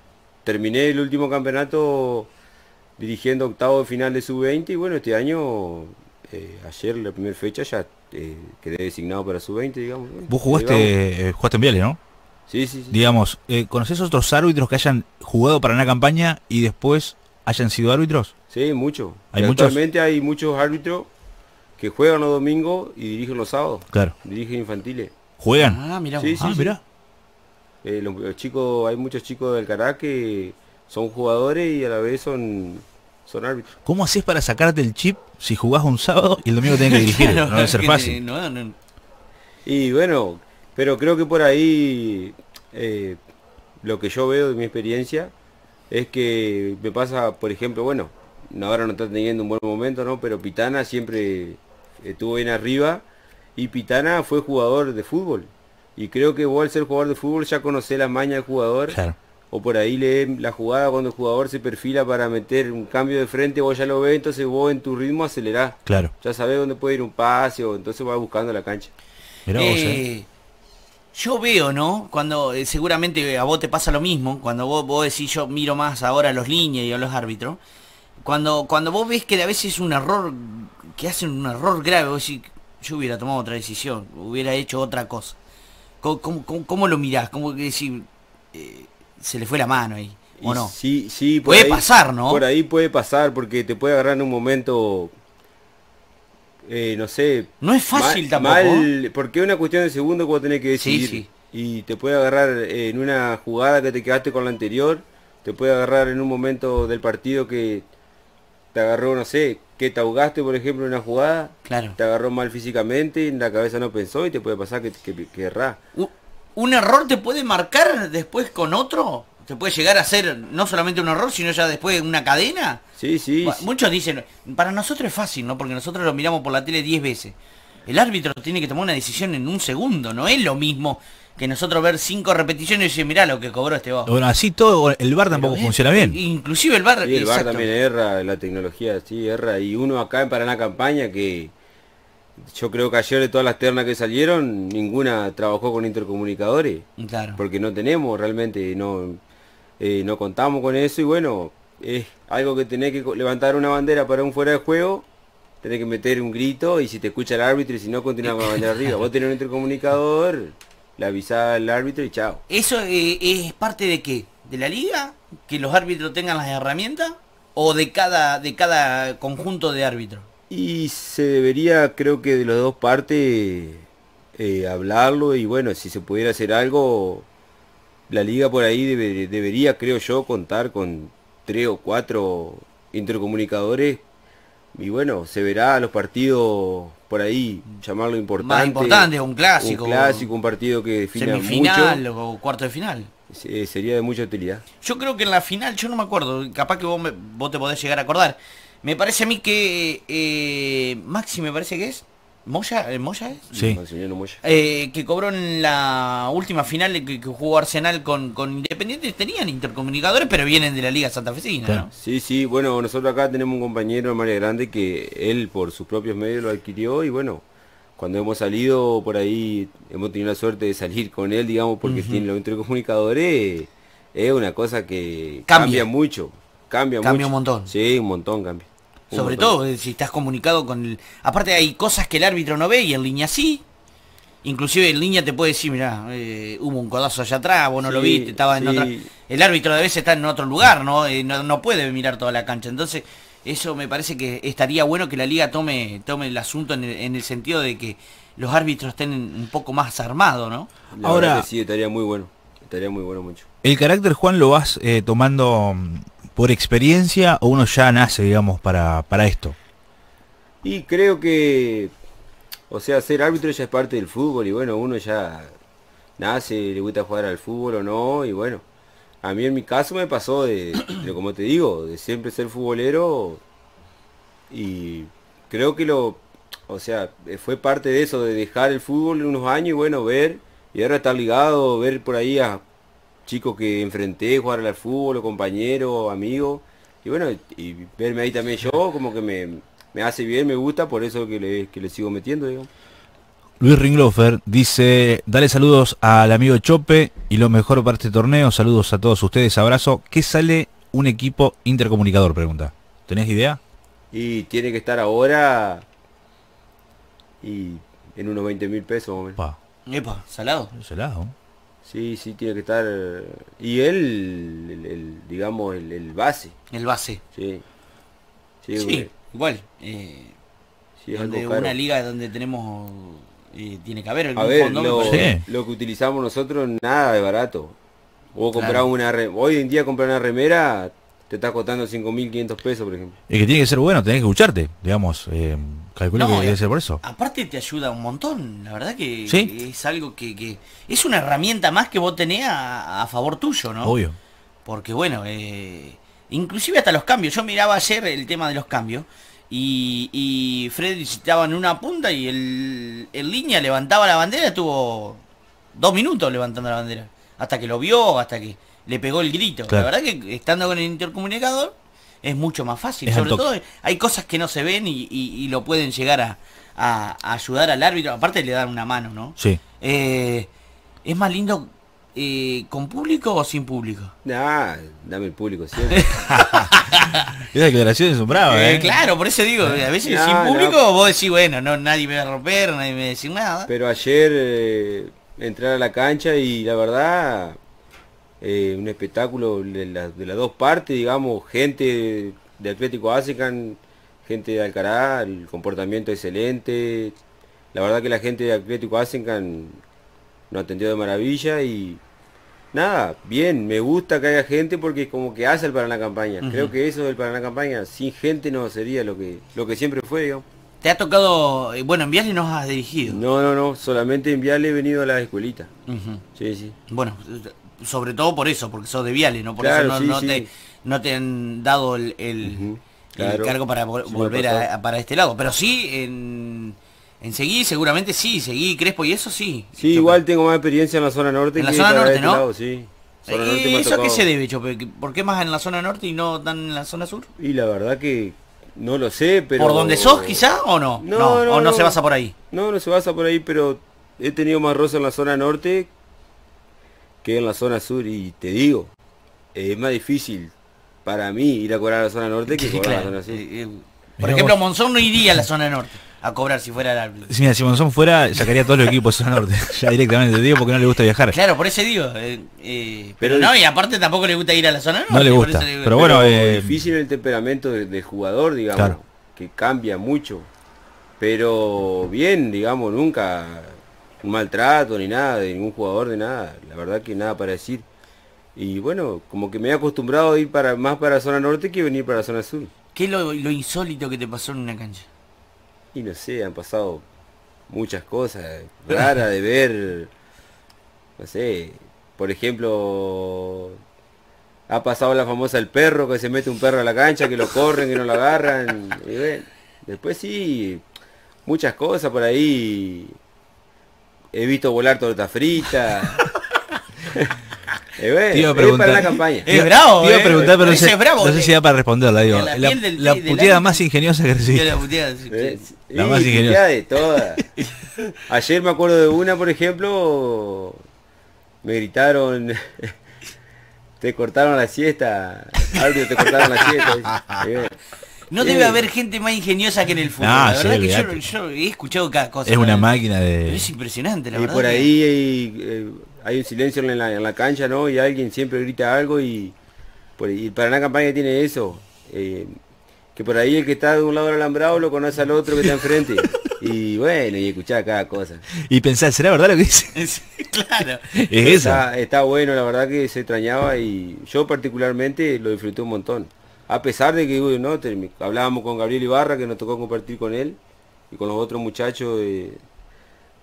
Terminé el último campeonato dirigiendo octavo de final de sub-20 y bueno, este año, eh, ayer la primera fecha ya eh, quedé designado para sub-20, digamos. Vos jugaste, eh, jugaste en Viale, ¿no? Sí, sí, sí. Digamos, eh, ¿conoces otros árbitros que hayan jugado para una campaña y después hayan sido árbitros? Sí, mucho. ¿Hay Y muchos? Actualmente hay muchos árbitros que juegan los domingos y dirigen los sábados. Claro. Dirigen infantiles. ¿Juegan? Ah, mira. Sí, ah, mirá. Eh, los, los chicos, hay muchos chicos del Cará que son jugadores y a la vez son, son árbitros. ¿Cómo haces para sacarte el chip si jugás un sábado y el domingo tenés que dirigir? Claro, no debe ser que- fácil. no, no. Y bueno, pero creo que por ahí eh, lo que yo veo de mi experiencia es que me pasa, por ejemplo, bueno, ahora no está teniendo un buen momento, ¿no? Pero Pitana siempre estuvo bien arriba y Pitana fue jugador de fútbol. Y creo que vos al ser jugador de fútbol ya conocés la maña del jugador. Claro. O por ahí lee la jugada cuando el jugador se perfila para meter un cambio de frente, vos ya lo ves, entonces vos en tu ritmo acelerás. Claro. Ya sabés dónde puede ir un pase o entonces vas buscando la cancha. Mirá vos, eh. Eh, Yo veo, ¿no? Cuando eh, seguramente a vos te pasa lo mismo, cuando vos, vos decís yo miro más ahora a los líneas y a los árbitros, cuando, cuando vos ves que a veces es un error, que hacen un error grave, vos decís, yo hubiera tomado otra decisión, hubiera hecho otra cosa. ¿Cómo, cómo- cómo- cómo lo mirás? ¿Cómo que decir, eh, se le fue la mano ahí? ¿O Y no? Sí, sí, Puede ahí- pasar, ¿no? Por ahí puede pasar porque te puede agarrar en un momento, eh, no sé. No es fácil mal- tampoco. mal, porque es una cuestión de segundo que vos tenés que decidir. sí. Y te puede agarrar en una jugada que te quedaste con la anterior, te puede agarrar en un momento del partido que te agarró, no sé, que te ahogaste, por ejemplo, en una jugada, Claro. te agarró mal físicamente, en la cabeza no pensó y te puede pasar que, que, que ¿Un error te puede marcar después con otro? ¿Te puede llegar a ser no solamente un error, sino ya después una cadena? Sí, sí. Muchos dicen, para nosotros es fácil, ¿no? Porque nosotros lo miramos por la tele 10 veces. El árbitro tiene que tomar una decisión en un segundo, no es lo mismo que nosotros ver cinco repeticiones y decir, mirá lo que cobró este vos. Bueno, así todo, el bar tampoco funciona bien. Inclusive el bar, Sí, el bar exacto. también erra, la tecnología sí erra. Y uno acá en Paraná Campaña que yo creo que ayer de todas las ternas que salieron, ninguna trabajó con intercomunicadores. Claro. Porque no tenemos realmente, no, eh, no contamos con eso y bueno, es algo que tenés que levantar una bandera para un fuera de juego tenés que meter un grito y si te escucha el árbitro y si no continúa con la bandera arriba. Vos tenés un intercomunicador, le avisás al árbitro y chao. ¿Eso eh, es parte de qué? ¿De la liga? ¿Que los árbitros tengan las herramientas? ¿O de cada, de cada conjunto de árbitros? Y se debería, creo que de las dos partes, eh, hablarlo y bueno, si se pudiera hacer algo, la liga por ahí debe- debería, creo yo, contar con tres o cuatro intercomunicadores y bueno, se verá los partidos por ahí, llamarlo importante. Más importante, un clásico. Un clásico, un partido que defina Semifinal mucho. o cuarto de final. eh, sería de mucha utilidad. Yo creo que en la final, yo no me acuerdo, capaz que vos, me- vos te podés llegar a acordar. Me parece a mí que eh, Maxi me parece que es. ¿Moya? ¿Eh, ¿Moya es? Sí. Eh, que cobró en la última final que, que jugó Arsenal con, con Independiente, tenían intercomunicadores, pero vienen de la Liga Santafesina, Claro. ¿no? Sí, sí, bueno, nosotros acá tenemos un compañero en María Grande que él por sus propios medios lo adquirió y bueno, cuando hemos salido por ahí, hemos tenido la suerte de salir con él, digamos, porque tiene los intercomunicadores, es una cosa que Cambia. cambia, mucho, cambia, Cambia mucho. un montón. Sí, un montón cambia. Sobre todo si estás comunicado con el... Aparte hay cosas que el árbitro no ve y en línea sí. Inclusive en línea te puede decir, mirá, eh, hubo un codazo allá atrás, vos no lo viste, estaba en sí. otra... El árbitro a veces está en otro lugar, ¿no? Eh, no, no puede mirar toda la cancha. Entonces, eso me parece que estaría bueno que la liga tome, tome el asunto en el, en el sentido de que los árbitros estén un poco más armados, ¿no? La Ahora- que sí, estaría muy bueno, estaría muy bueno mucho. ¿El carácter, Juan, lo vas eh, tomando mm, por experiencia o uno ya nace, digamos, para, para esto? Y creo que, o sea, ser árbitro ya es parte del fútbol y bueno, uno ya nace, le gusta jugar al fútbol o no, y bueno, a mí en mi caso me pasó de, de, como te digo, de siempre ser futbolero y creo que lo, o sea, fue parte de eso, de dejar el fútbol unos años y bueno, ver, y ahora estar ligado, ver por ahí a chicos que enfrenté, jugar al fútbol, compañeros, amigos, y bueno, y verme ahí también yo, como que me, me hace bien, me gusta, por eso que le, que le sigo metiendo, digamos. Luis Ringlofer dice, dale saludos al amigo Chope y lo mejor para este torneo, saludos a todos ustedes, abrazo. ¿Qué sale un equipo intercomunicador? Pregunta. ¿Tenés idea? Y tiene que estar ahora y en unos 20 mil pesos más o menos. Pa, Epa, salado. ese lado. Sí, sí, tiene que estar. Y él, el, el- digamos, el, el base. El base. Sí. Sí, Sí, igual. eh, sí, es donde una liga donde tenemos... eh, tiene que haber A ver, fondo, lo, parece. Sí. lo que utilizamos nosotros nada de barato. Vos comprás Claro. una re- hoy en día comprar una remera te está costando 5.500 pesos, por ejemplo. Es que tiene que ser bueno, tenés que escucharte, digamos. Eh, calculo No, que debe ser por eso. Aparte te ayuda un montón, la verdad que Sí. es algo que, que- es una herramienta más que vos tenés a, a favor tuyo, ¿no? Obvio. Porque bueno, eh, inclusive hasta los cambios. Yo miraba ayer el tema de los cambios y, y Fred estaba en una punta y el, el línea levantaba la bandera, estuvo dos minutos levantando la bandera. Hasta que lo vio, hasta que le pegó el grito. Claro. La verdad que estando con el intercomunicador es mucho más fácil. Es Sobre todo hay cosas que no se ven y, y- y lo pueden llegar a, a- a ayudar al árbitro. Aparte le dan una mano, ¿no? Sí. Eh, ¿Es más lindo eh, con público o sin público? Nah, dame el público siempre. Esas declaraciones son bravas, Eh, ¿eh? claro, por eso digo, a veces No, sin no. público vos decís, bueno, no nadie me va a romper, nadie me va a decir nada. Pero ayer eh, entrar a la cancha y la verdad, eh, un espectáculo de, la- de las dos partes, digamos, gente de Atlético Asecan, gente de Alcará, el comportamiento excelente. La verdad que la gente de Atlético Asecan nos atendió de maravilla y nada, bien, me gusta que haya gente porque es como que hace el Paraná Campaña. Creo que eso del Paraná Campaña, sin gente no sería lo que, lo que siempre fue, digamos. Te ha tocado, eh, bueno, en Viale nos has dirigido. No, no, no, solamente en Viale he venido a la escuelita. Sí, sí. Bueno, sobre todo por eso, porque sos de Viale, ¿no? Por Claro, eso no, sí, no sí. te, no te han dado el, claro. cargo para vol- Sí me volver a, a- para este lado. Pero sí, en, en Seguí, seguramente sí, Seguí, Crespo y eso sí. Sí, Chope. igual tengo más experiencia en la zona norte En la zona norte, este ¿no? lado, sí. Zona Eh, norte ¿Eso a qué se debe, Chope? ¿Por qué más en la zona norte y no tan en la zona sur? Y la verdad que no lo sé, pero... ¿Por donde sos quizá o no? No, no, no, o no, no. se basa por ahí. No, no se basa por ahí, pero he tenido más rosa en la zona norte que en la zona sur y te digo, es más difícil para mí ir a cobrar a la zona norte que cobrar a la Claro, zona sur. eh, Por Mirá ejemplo, vos. Monzón no iría a la zona norte a cobrar si fuera el árbitro. Si, mira, si Monzón fuera, sacaría todos los equipos de zona norte. ya directamente, te digo porque no le gusta viajar. Claro, por eso digo. eh, eh, pero, Pero- no, y aparte tampoco le gusta ir a la zona norte. No le por gusta, eso digo- pero bueno, Pero eh, difícil el temperamento de- del jugador, digamos, Claro. que cambia mucho. Pero bien, digamos, nunca un maltrato ni nada de ningún jugador de nada. La verdad que nada para decir. Y bueno, como que me he acostumbrado a ir para más para zona norte que venir para zona sur. ¿Qué es lo, lo insólito que te pasó en una cancha? Y no sé, han pasado muchas cosas raras de ver. No sé, por ejemplo, ha pasado la famosa el perro, que se mete un perro a la cancha, que lo corren, que no lo agarran. y bueno, después sí, muchas cosas por ahí. He visto volar torta frita. Y bueno, Te iba a es preguntar. para la campaña. Es bravo, Te iba a eh. preguntar, pero no sé, bravo, no sé eh. si da para responderla, digo. La La, del- la puteada más ingeniosa que recibí. Yo la puteada, sí, Eh. La más ingeniosa. puteada de todas. Ayer me acuerdo de una, por ejemplo, me gritaron, te cortaron la siesta, árbitro, te cortaron la siesta. No debe haber gente más ingeniosa que en el fútbol. Ah, la sí, verdad que yo, yo he escuchado cada cosa. Es una máquina Pero de... Es impresionante, la y verdad. por que- ahí hay, eh, hay un silencio en la, en la cancha, ¿no? Y alguien siempre grita algo y, por, y para una campaña tiene eso. eh, que por ahí el que está de un lado del alambrado lo conoce al otro que está enfrente. Y bueno, y escuchar cada cosa. Y pensar, ¿será verdad lo que dice? Sí, claro. Es eso. Está, está bueno, la verdad que se extrañaba y yo particularmente lo disfruté un montón. A pesar de que uy, ¿no? Hablábamos con Gabriel Ibarra, que nos tocó compartir con él y con los otros muchachos de,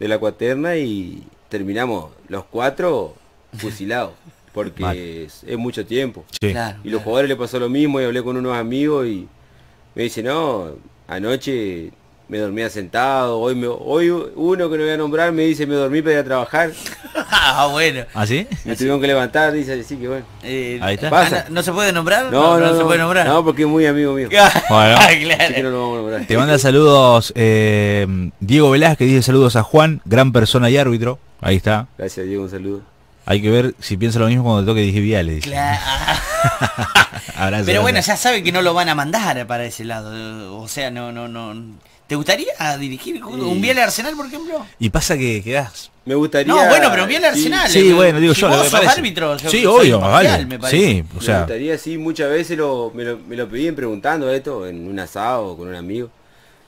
de la cuaterna y terminamos los cuatro fusilados, porque es, es mucho tiempo. Sí. Claro, Y los claro. jugadores le pasó lo mismo y hablé con unos amigos y me dice, no, anoche me dormía sentado, hoy, me, hoy uno que no voy a nombrar me dice, me dormí para ir a trabajar. ah, bueno. ¿Ah, sí? Me tuvieron que levantar, dice así que bueno. Eh, Ahí está. ah, Pasa. ¿No, no se puede nombrar? No, no, no, se puede nombrar. No, porque es muy amigo mío. Bueno. Ah, Así que claro. no lo vamos a nombrar. Te manda saludos eh, Diego Velázquez, dice saludos a Juan, gran persona y árbitro. Ahí está. Gracias Diego, un saludo. Hay que ver si piensa lo mismo cuando toque dije Viales. dice. Claro. Abrazo, Pero bueno, ya sabe que no lo van a mandar para ese lado. O sea, no, no, no. ¿Te gustaría dirigir un Viale Arsenal, por ejemplo? Y pasa que quedás. Me gustaría... No, bueno, pero un Viale Arsenal. Sí, eh, bueno, digo si yo, vos me sos parece. árbitro, yo sí, soy obvio, imparcial, vale. me parece. Sí, o me sea, gustaría, sí, muchas veces lo, me, lo, me lo pedían preguntando esto en un asado con un amigo.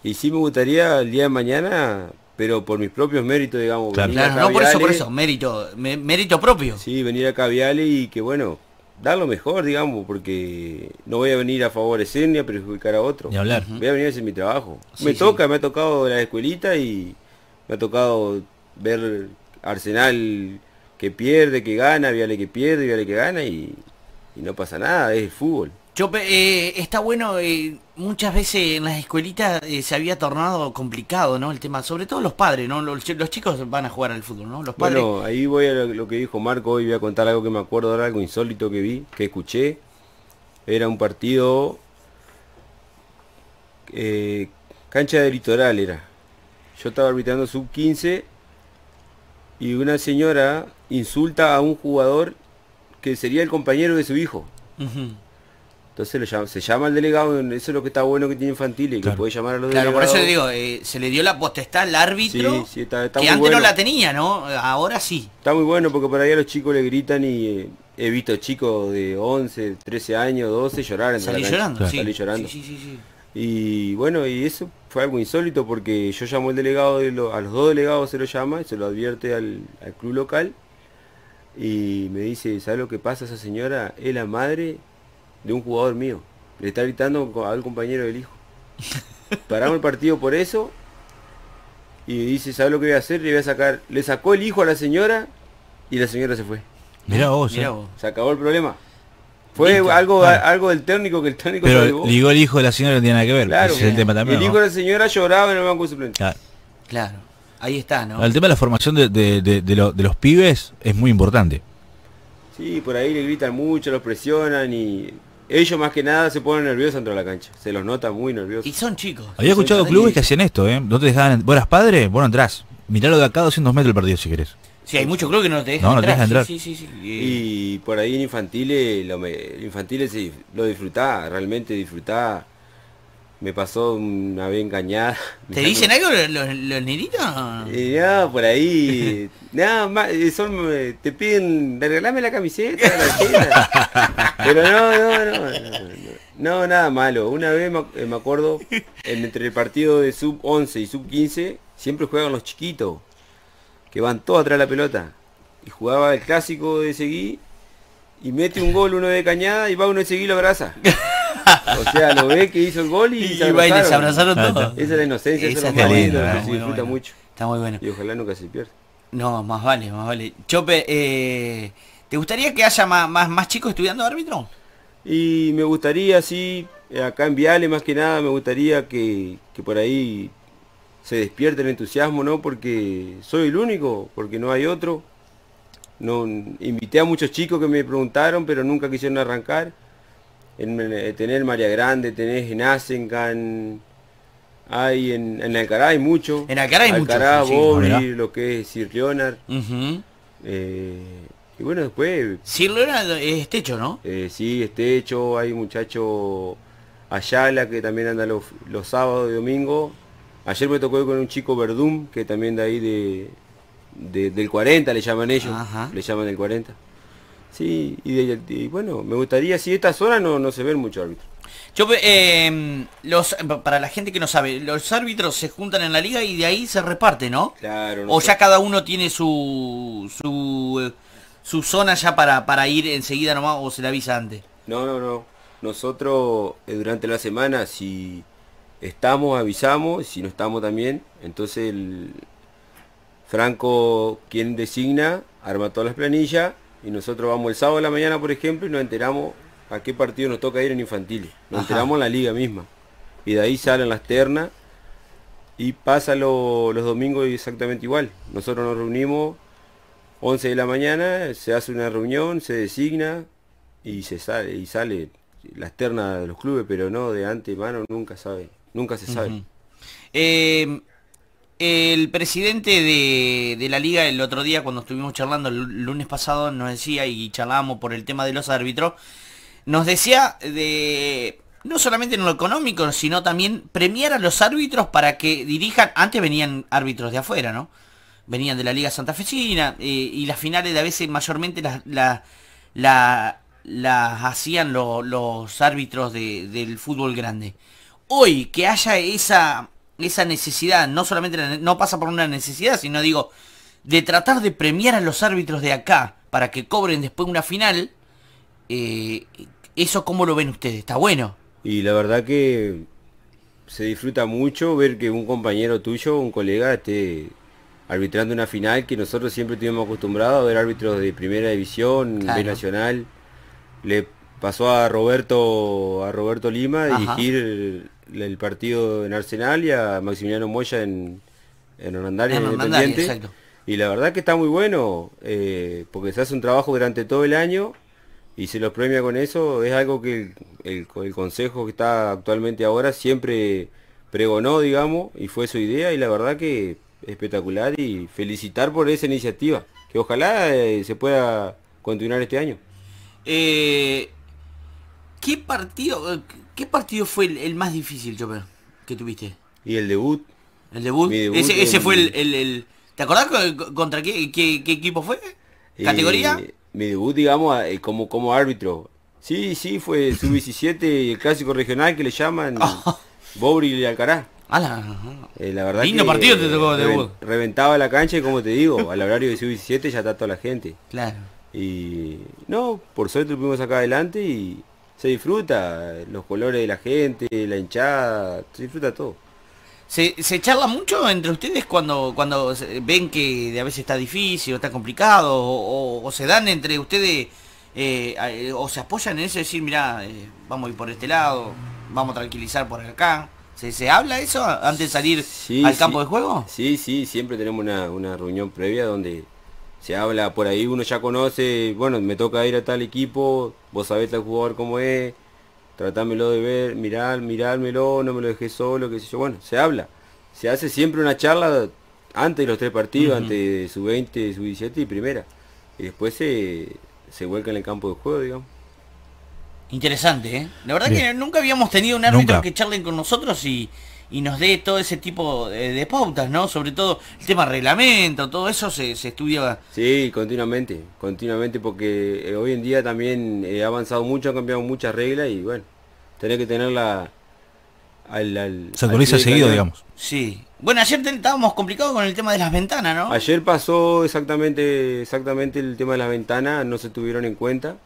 Y sí me gustaría el día de mañana, pero por mis propios méritos, digamos. Claro. venir Claro, acá a no por eso, por eso, mérito, me- mérito propio. Sí, venir acá a Viale y que bueno, dar lo mejor, digamos, porque no voy a venir a favorecer ni a perjudicar a otro. ni hablar. Voy a venir a hacer mi trabajo. Sí, me sí. toca, me ha tocado la escuelita y me ha tocado ver Arsenal que pierde, que gana, Viale que pierde, Viale que gana y, y no pasa nada, es el fútbol. Yo, eh, está bueno, eh, muchas veces en las escuelitas eh, se había tornado complicado, ¿no? El tema, sobre todo los padres, ¿no? Los, los chicos van a jugar al fútbol, ¿no? Los padres... Bueno, ahí voy a lo, lo que dijo Marco, hoy voy a contar algo que me acuerdo ahora, algo insólito que vi, que escuché. Era un partido eh, cancha de litoral era. Yo estaba arbitrando sub 15 y una señora insulta a un jugador que sería el compañero de su hijo. Entonces lo llama- se llama al delegado, eso es lo que está bueno que tiene infantil y Claro. que puede llamar a los Claro, por delegados. eso le digo, eh, se le dio la potestad al árbitro, Sí, sí, está- está que muy antes bueno. no la tenía, ¿no? Ahora sí. Está muy bueno porque por ahí a los chicos le gritan y eh, he visto chicos de 11, 13 años, 12 llorar en la Salí cancha. llorando, sí. Salí llorando. Sí, sí, sí, sí. Y bueno, y eso fue algo insólito porque yo llamo al delegado, de lo- a los dos delegados se lo llama y se lo advierte al, al club local y me dice, ¿sabe lo que pasa esa señora? Es la madre de un jugador mío. Le está gritando al compañero del hijo. Paramos el partido por eso y dice, ¿sabe lo que voy a hacer? Le voy a sacar, le sacó el hijo a la señora y la señora se fue. Vos, Mirá eh. vos. Se acabó el problema. Fue Listo. algo, Claro. algo del técnico que el técnico Pero llevó. ligó el hijo de la señora que no tiene nada que ver. Claro, ese es el tema y también. el ¿no? hijo de la señora lloraba en el banco de suplente. Claro. Claro. Ahí está, ¿no? El tema de la formación de, de- de- de lo- de los pibes es muy importante. Sí, por ahí le gritan mucho, los presionan y ellos más que nada se ponen nerviosos dentro de la cancha. Se los nota muy nerviosos. Y son chicos. Había escuchado clubes que hacían esto, ¿eh? No te dejaban... ¿Vos eras padre? Vos no entrás. Miralo de acá a 200 metros el partido si querés. Sí, hay muchos clubes que no te dejan No, no te dejan entrar. Sí, sí, sí. sí. Y por ahí en infantiles, lo, me- infantiles sí, lo disfrutá, realmente disfrutá. me pasó una vez engañada. ¿Te dicen algo los, los? Y nada, por ahí, nada más, son, eh, te piden, regalame la camiseta, la. Pero no, no, no, no, no, nada malo. Una vez me, ac- me acuerdo, en- entre el partido de sub 11 y sub 15, siempre juegan los chiquitos, que van todos atrás de la pelota. Y jugaba el clásico de Seguí, y mete un gol uno de cañada, y va uno de Seguí y lo abraza. O sea, lo ve que hizo el gol y, Y, se y abrazaron. todos. está. Esa es la inocencia, Esa eso es más lindo, se disfruta bueno. mucho. Está muy bueno. Y ojalá nunca se pierda. No, más vale, más vale. Chope, eh, ¿te gustaría que haya más, más, más chicos estudiando árbitro? Y me gustaría, sí, acá en Viale más que nada, me gustaría que, que por ahí se despierte el entusiasmo, ¿no? Porque soy el único, porque no hay otro. No, invité a muchos chicos que me preguntaron, pero nunca quisieron arrancar. En, eh, tener María Grande, tenés en Asencan, hay en, en Alcará hay mucho. En Alcará hay mucho, Alcará, sí, sí. Bobri, Mirá. lo que es Sir Leonard. Eh, y bueno, después Sir Leonard es techo, ¿no? eh, sí, este hecho, hay un muchacho Ayala que también anda los, los sábados y domingos. Ayer me tocó ir con un chico Verdún, que también de ahí de, de- del 40 le llaman ellos, Ajá. le llaman del 40. Sí, y, de- y bueno, me gustaría, si esta zona no, no se ven mucho árbitros. Chope, eh, los, para la gente que no sabe, los árbitros se juntan en la liga y de ahí se reparte, ¿no? Claro, O ya cada uno tiene su su, eh, su zona ya para, para ir enseguida nomás o se le avisa antes. No, no, no. Nosotros eh, durante la semana, si estamos, avisamos, si no estamos también. Entonces el Franco, quien designa, arma todas las planillas y nosotros vamos el sábado de la mañana, por ejemplo, y nos enteramos a qué partido nos toca ir en infantiles. Nos Ajá. enteramos en la liga misma. Y de ahí salen las ternas y pasa lo- los domingos exactamente igual. Nosotros nos reunimos 11 de la mañana, se hace una reunión, se designa y se sale y sale las ternas de los clubes, pero no de antemano nunca sabe, nunca se sabe. Eh, el presidente de, de la liga el otro día cuando estuvimos charlando el lunes pasado nos decía y charlábamos por el tema de los árbitros, nos decía de no solamente en lo económico, sino también premiar a los árbitros para que dirijan, antes venían árbitros de afuera, ¿no? Venían de la Liga Santafesina eh, y las finales a veces mayormente las la, la- las hacían lo- los árbitros de- del fútbol grande. Hoy que haya esa, esa necesidad, no solamente no pasa por una necesidad, sino digo, de tratar de premiar a los árbitros de acá para que cobren después una final, eh, eso cómo lo ven ustedes, está bueno. Y la verdad que se disfruta mucho ver que un compañero tuyo, un colega, esté arbitrando una final que nosotros siempre estuvimos acostumbrados a ver árbitros de primera división, Claro. B nacional. Le pasó a Roberto a Roberto Lima dirigir el, el partido en Arsenal y a Maximiliano Moya en, en Hernandarias Independiente. Y la verdad que está muy bueno, eh, porque se hace un trabajo durante todo el año y se los premia con eso. Es algo que el, el- el consejo que está actualmente ahora siempre pregonó, digamos, y fue su idea y la verdad que espectacular y felicitar por esa iniciativa, que ojalá eh, se pueda continuar este año. Eh, ¿Qué partido, eh, qué partido fue el, el más difícil, Chopper, que tuviste? Y el debut, ¿El debut? Ese, ese fue el, el- el- ¿Te acordás co- contra qué, qué- qué equipo fue? ¿Categoría? Eh, mi debut, digamos, eh, como, como árbitro. Sí, sí, fue sub-17 y el clásico regional que le llaman Bobri y Alcaraz. Ala, Eh, la verdad Lindo que, partido te tocó reven- debut. Reventaba la cancha y como te digo, al horario de sub-17 ya está toda la gente. claro. Y no, por suerte lo pudimos sacar adelante y se disfruta, los colores de la gente, la hinchada, se disfruta todo. ¿Se, se charla mucho entre ustedes cuando, cuando ven que de a veces está difícil o está complicado? O, o- o se dan entre ustedes eh, eh, o se apoyan en eso, decir, mira, vamos a ir por este lado, vamos a tranquilizar por acá. ¿Se, se habla eso antes de salir Sí, al sí. campo de juego? Sí, sí, siempre tenemos una, una reunión previa donde se habla por ahí, uno ya conoce, bueno, me toca ir a tal equipo, vos sabés tal jugador cómo es, tratámelo de ver, mirar, mirármelo, no me lo dejé solo, qué sé yo, bueno, se habla. Se hace siempre una charla antes de los tres partidos, antes de su 20, su 17 y primera. Y después se, se vuelca en el campo de juego, digamos. Interesante, ¿eh? La verdad Bien. que nunca habíamos tenido un árbitro Nunca. que charlen con nosotros y, y nos dé todo ese tipo de, de pautas, ¿no? Sobre todo el tema reglamento, todo eso se, se estudia. Sí, continuamente, continuamente porque eh, hoy en día también eh, ha avanzado mucho, han cambiado muchas reglas y bueno, tenés que tenerla al, al Se actualiza al seguido, cañón. digamos. Sí. Bueno, ayer te- estábamos complicados con el tema de las ventanas, ¿no? Ayer pasó exactamente, exactamente el tema de las ventanas, no se tuvieron en cuenta.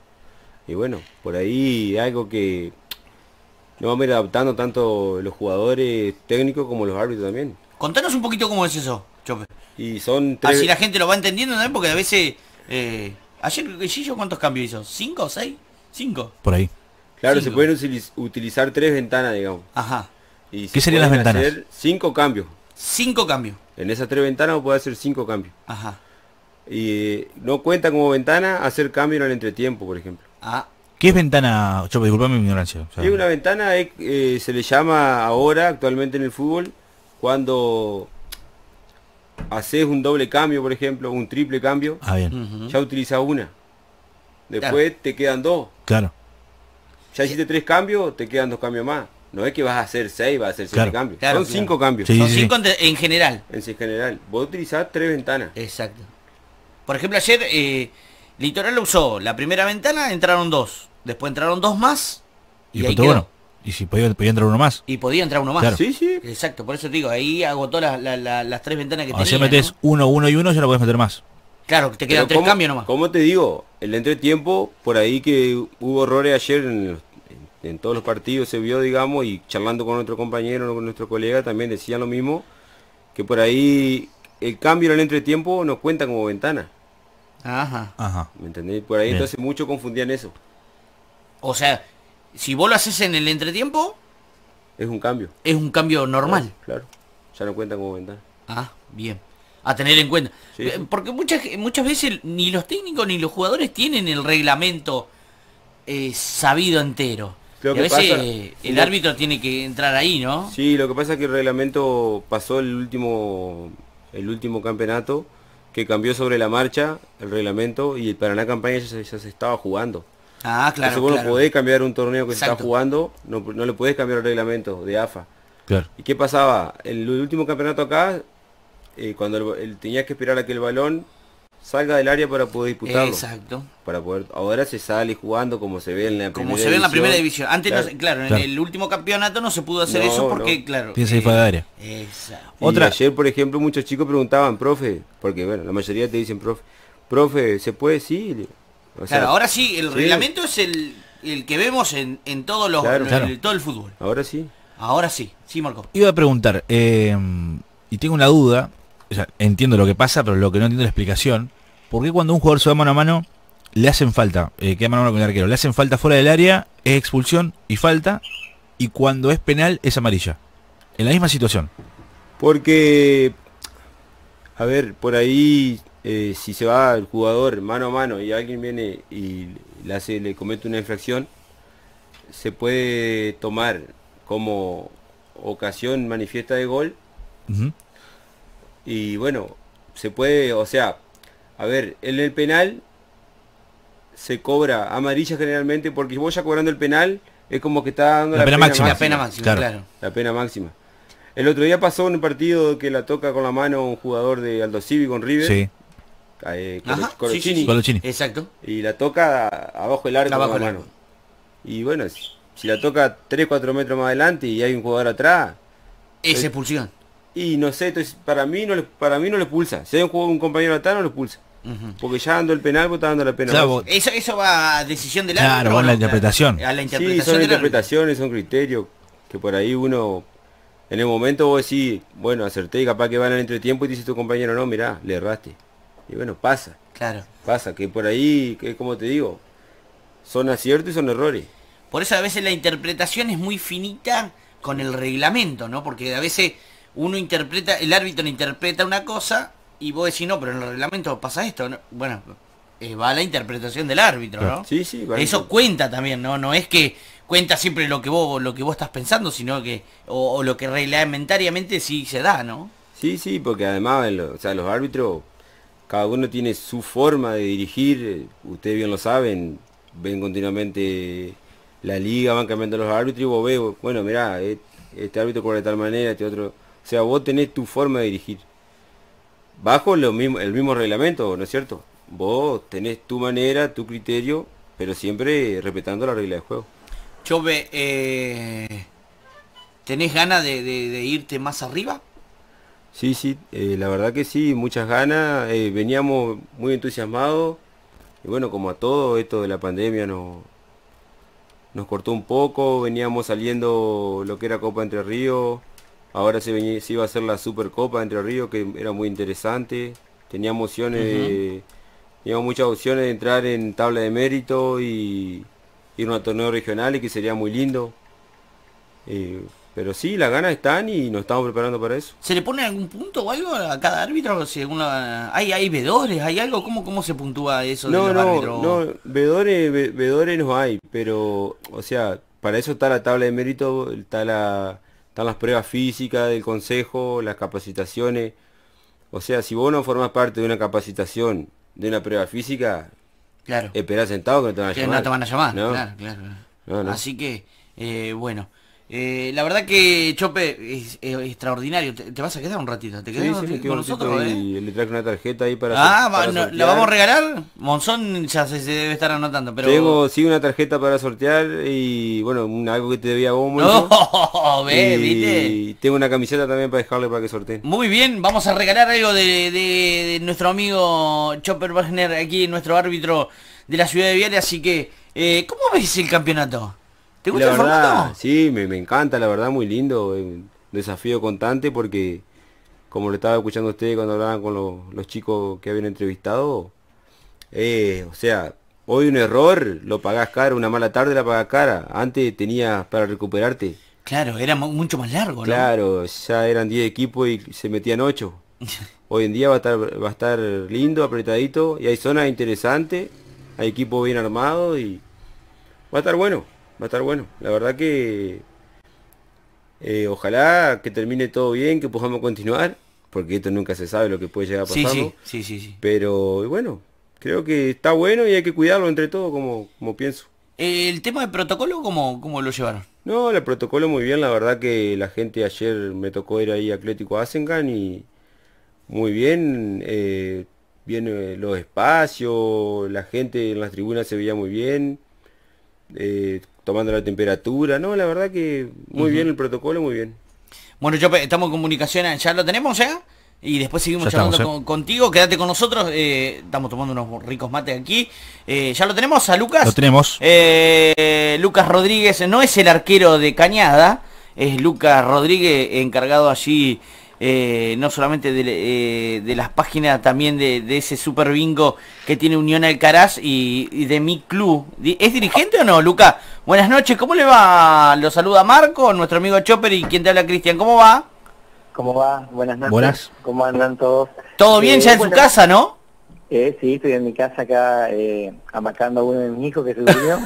Y bueno, por ahí algo que nos vamos a ir adaptando tanto los jugadores técnicos como los árbitros también. Contanos un poquito cómo es eso, Chope. Y son tres... Así la gente lo va entendiendo, ¿no? Porque a veces... Eh, ayer Gillo, ¿cuántos cambios hizo? ¿Cinco o seis? Cinco. Por ahí. Claro, cinco. se pueden utiliz- utilizar tres ventanas, digamos. Ajá. Y se ¿Qué serían las ventanas? hacer Cinco cambios. Cinco cambios. En esas tres ventanas puede hacer cinco cambios. Ajá. Y eh, no cuenta como ventana hacer cambio en el entretiempo, por ejemplo. Ah, ¿Qué es ventana? Chope, disculpame mi ignorancia. o sea, Y una ventana es, eh, se le llama ahora, actualmente en el fútbol, cuando haces un doble cambio, por ejemplo, un triple cambio, Ah, bien. ya utilizas una. Después te quedan dos. Claro. Ya hiciste tres cambios, te quedan dos cambios más. No es que vas a hacer seis, vas a hacer siete Claro. cambios. Claro, Son claro. cinco cambios Sí, Son sí, cinco en, en general. en general. Vos utilizás tres ventanas. Exacto. Por ejemplo, ayer eh, Litoral lo usó. La primera ventana entraron dos. Después entraron dos más. Y, Y, ahí quedó. Y si podía, podía entrar uno más. Y podía entrar uno más. Claro. Sí, sí. Exacto, por eso te digo, ahí agotó la- la- la- las tres ventanas que Ahora si metes ¿no? uno, uno y uno, ya no puedes meter más. Claro, te quedan Pero tres ¿cómo- cambios nomás. Como te digo, el entretiempo, por ahí que hubo errores ayer en, en- en todos los partidos, se vio, digamos, y charlando con nuestro compañero, con nuestro colega, también decían lo mismo, que por ahí el cambio en el entretiempo no cuenta como ventana. Ajá. Ajá. ¿Me entendés? Por ahí Bien. entonces muchos confundían eso. O sea, si vos lo haces en el entretiempo, Es un cambio. es un cambio normal. Claro. Ya no cuenta como ventana. Ah, bien. A tener en cuenta. Sí, Eh. Porque muchas, muchas veces ni los técnicos ni los jugadores tienen el reglamento eh, sabido entero. Lo y a veces pasa- el lo- árbitro tiene que entrar ahí, ¿no? Sí, lo que pasa es que el reglamento pasó el último el último campeonato que cambió sobre la marcha el reglamento y el Paraná Campaña ya se, ya se estaba jugando. Ah, claro. Entonces vos claro. no podés cambiar un torneo que se está jugando, no, no le podés cambiar el reglamento de AFA. Claro. ¿Y qué pasaba? En el último campeonato acá, eh, cuando el, el- tenías que esperar a que el balón salga del área para poder disputarlo. Exacto. Para poder, ahora se sale jugando como se ve en la Como primera se ve en la primera división. Antes, no Claro. se- claro, Claro. en el último campeonato no se pudo hacer No, eso porque, no. claro. Tienes ahí eh, fuera de área. Exacto. Y Otra- ayer, por ejemplo, muchos chicos preguntaban, profe, porque bueno, la mayoría te dicen, profe, profe, ¿se puede? Sí. Le- O sea, Claro, ahora sí, el sí. reglamento es el, el que vemos en, en todos los, Claro. en Claro. todo el fútbol. Ahora sí. Ahora sí, sí, Marco. Iba a preguntar, eh, y tengo una duda, o sea, entiendo lo que pasa, pero lo que no entiendo es la explicación. ¿Por qué cuando un jugador se va mano a mano, le hacen falta, eh, queda mano a mano con el arquero, le hacen falta fuera del área, es expulsión y falta, y cuando es penal es amarilla? En la misma situación. Porque, a ver, por ahí, eh, si se va el jugador mano a mano y alguien viene y le, hace, le comete una infracción, se puede tomar como ocasión manifiesta de gol y bueno, se puede, o sea, a ver, en el penal se cobra amarilla generalmente porque vos ya cobrando el penal es como que está dando La pena máxima. La pena máxima, Claro. claro. la pena máxima. El otro día pasó en un partido que la toca con la mano un jugador de Aldo Civi con River, Sí, eh, Ajá, Coro- sí, sí, sí. Colochini. Exacto. y la toca abajo del arco Abajo con la mano. Y bueno, si, si la toca 3-4 metros más adelante y hay un jugador atrás, Es Eh, expulsión. y no sé, entonces para mí no le, para mí no le pulsa. Si hay un, juego, un compañero atrás no le pulsa. Porque ya dando el penal, vos estás dando la pena. Claro. Eso, eso va a decisión del Claro, árbitro, va ¿o a la interpretación. A la Sí, interpretación son del árbitro. interpretaciones, son criterios que por ahí uno, en el momento vos decís, bueno, acerté y capaz que van al entretiempo y dice tu compañero, no, mirá, le erraste. Y bueno, pasa, Claro. pasa, que por ahí, que como te digo, son aciertos y son errores. Por eso a veces la interpretación es muy finita con el reglamento, ¿no? Porque a veces uno interpreta, el árbitro interpreta una cosa y vos decís, no, pero en el reglamento pasa esto. ¿no? Bueno, eh, va a la interpretación del árbitro, ¿no? Sí, sí, vale. Eso cuenta también, ¿no? No es que cuenta siempre lo que vos, lo que vos estás pensando, sino que, o, o lo que reglamentariamente sí se da, ¿no? Sí, sí, porque además, lo- o sea, los árbitros, cada uno tiene su forma de dirigir, ustedes bien lo saben, ven continuamente la liga, van cambiando los árbitros y vos ves, bueno, mirá, eh, este árbitro corre de tal manera, este otro. O sea, vos tenés tu forma de dirigir. Bajo lo mismo, el mismo reglamento, ¿no es cierto? Vos tenés tu manera, tu criterio, pero siempre respetando la regla de juego. Chove, eh, ¿tenés ganas de, irte más arriba? Sí, sí, eh, la verdad que sí, muchas ganas. Eh, veníamos muy entusiasmados. Y bueno, como a todo esto de la pandemia nos, nos cortó un poco. Veníamos saliendo lo que era Copa Entre Ríos. Ahora se, venía, se iba a hacer la Supercopa Entre Ríos, que era muy interesante. Teníamos opciones, teníamos muchas opciones de entrar en tabla de mérito y ir a un torneo regional y que sería muy lindo. Eh, pero sí, las ganas están y nos estamos preparando para eso. ¿Se le pone algún punto o algo a cada árbitro? Si ¿Hay, ¿Hay vedores? ¿Hay algo? ¿Cómo, cómo se puntúa eso no, de los no, No, vedores, vedores no hay, pero, o sea, para eso está la tabla de mérito, está la, están las pruebas físicas del consejo, las capacitaciones. O sea, si vos no formás parte de una capacitación, de una prueba física, claro. esperás sentado que no te van a llamar. no te van a llamar, claro, claro. Así que, eh, bueno. Eh, la verdad que Chope es, extraordinario. Te, vas a quedar un ratito. ¿Te quedas con nosotros? Y le traje una tarjeta ahí para. Ah, ¿la vamos a regalar? Monzón ya se, debe estar anotando. pero Tengo sí una tarjeta para sortear y bueno, algo que te debía vos, No, ve, y tengo una camiseta también para dejarle para que sortee. Muy bien, vamos a regalar algo de, nuestro amigo Chopper Wagner, aquí nuestro árbitro de la ciudad de Viale. Así que, eh, ¿cómo ves el campeonato? ¿Te gusta el formato? Sí, me, encanta, la verdad, muy lindo. Un desafío constante porque, como lo estaba escuchando usted cuando hablaban con los, chicos que habían entrevistado, eh, o sea, hoy un error lo pagás caro, una mala tarde la pagás cara. Antes tenías para recuperarte. Claro, era mucho más largo, ¿no? Claro, ya eran 10 equipos y se metían 8. Hoy en día va a estar va a estar lindo, apretadito y hay zonas interesantes, hay equipos bien armados y va a estar bueno va a estar bueno. La verdad que eh, ojalá que termine todo bien, que podamos continuar, porque esto nunca se sabe lo que puede llegar a pasar. Sí, sí, sí, sí, Pero bueno, creo que está bueno y hay que cuidarlo entre todos, como, como pienso. ¿El tema de protocolo cómo, cómo lo llevaron? No, el protocolo muy bien, la verdad que la gente ayer me tocó ir ahí a Atlético Asengan y muy bien, eh, bien los espacios, la gente en las tribunas se veía muy bien. Eh, tomando la temperatura. No, la verdad que muy bien el protocolo, muy bien. Bueno, yo estamos en comunicación, ya lo tenemos ya. Y después seguimos charlando contigo. Quédate con nosotros. Eh, estamos tomando unos ricos mates aquí. Eh, ¿Ya lo tenemos a Lucas? Lo tenemos. Eh, Lucas Rodríguez no es el arquero de Cañada. Es Lucas Rodríguez encargado allí eh, no solamente de, eh, las páginas, también de, ese super bingo que tiene Unión Alcaraz y, de mi club. ¿Es dirigente o no, Luca? Buenas noches, ¿cómo le va? Lo saluda Marco, nuestro amigo Chopper y quien te habla Cristian, ¿cómo va? ¿Cómo va? Buenas noches. Buenas. ¿Cómo andan todos? Todo bien ya en su casa, ¿no? Eh, sí, estoy en mi casa acá eh, amacando a uno de mis hijos que se durmió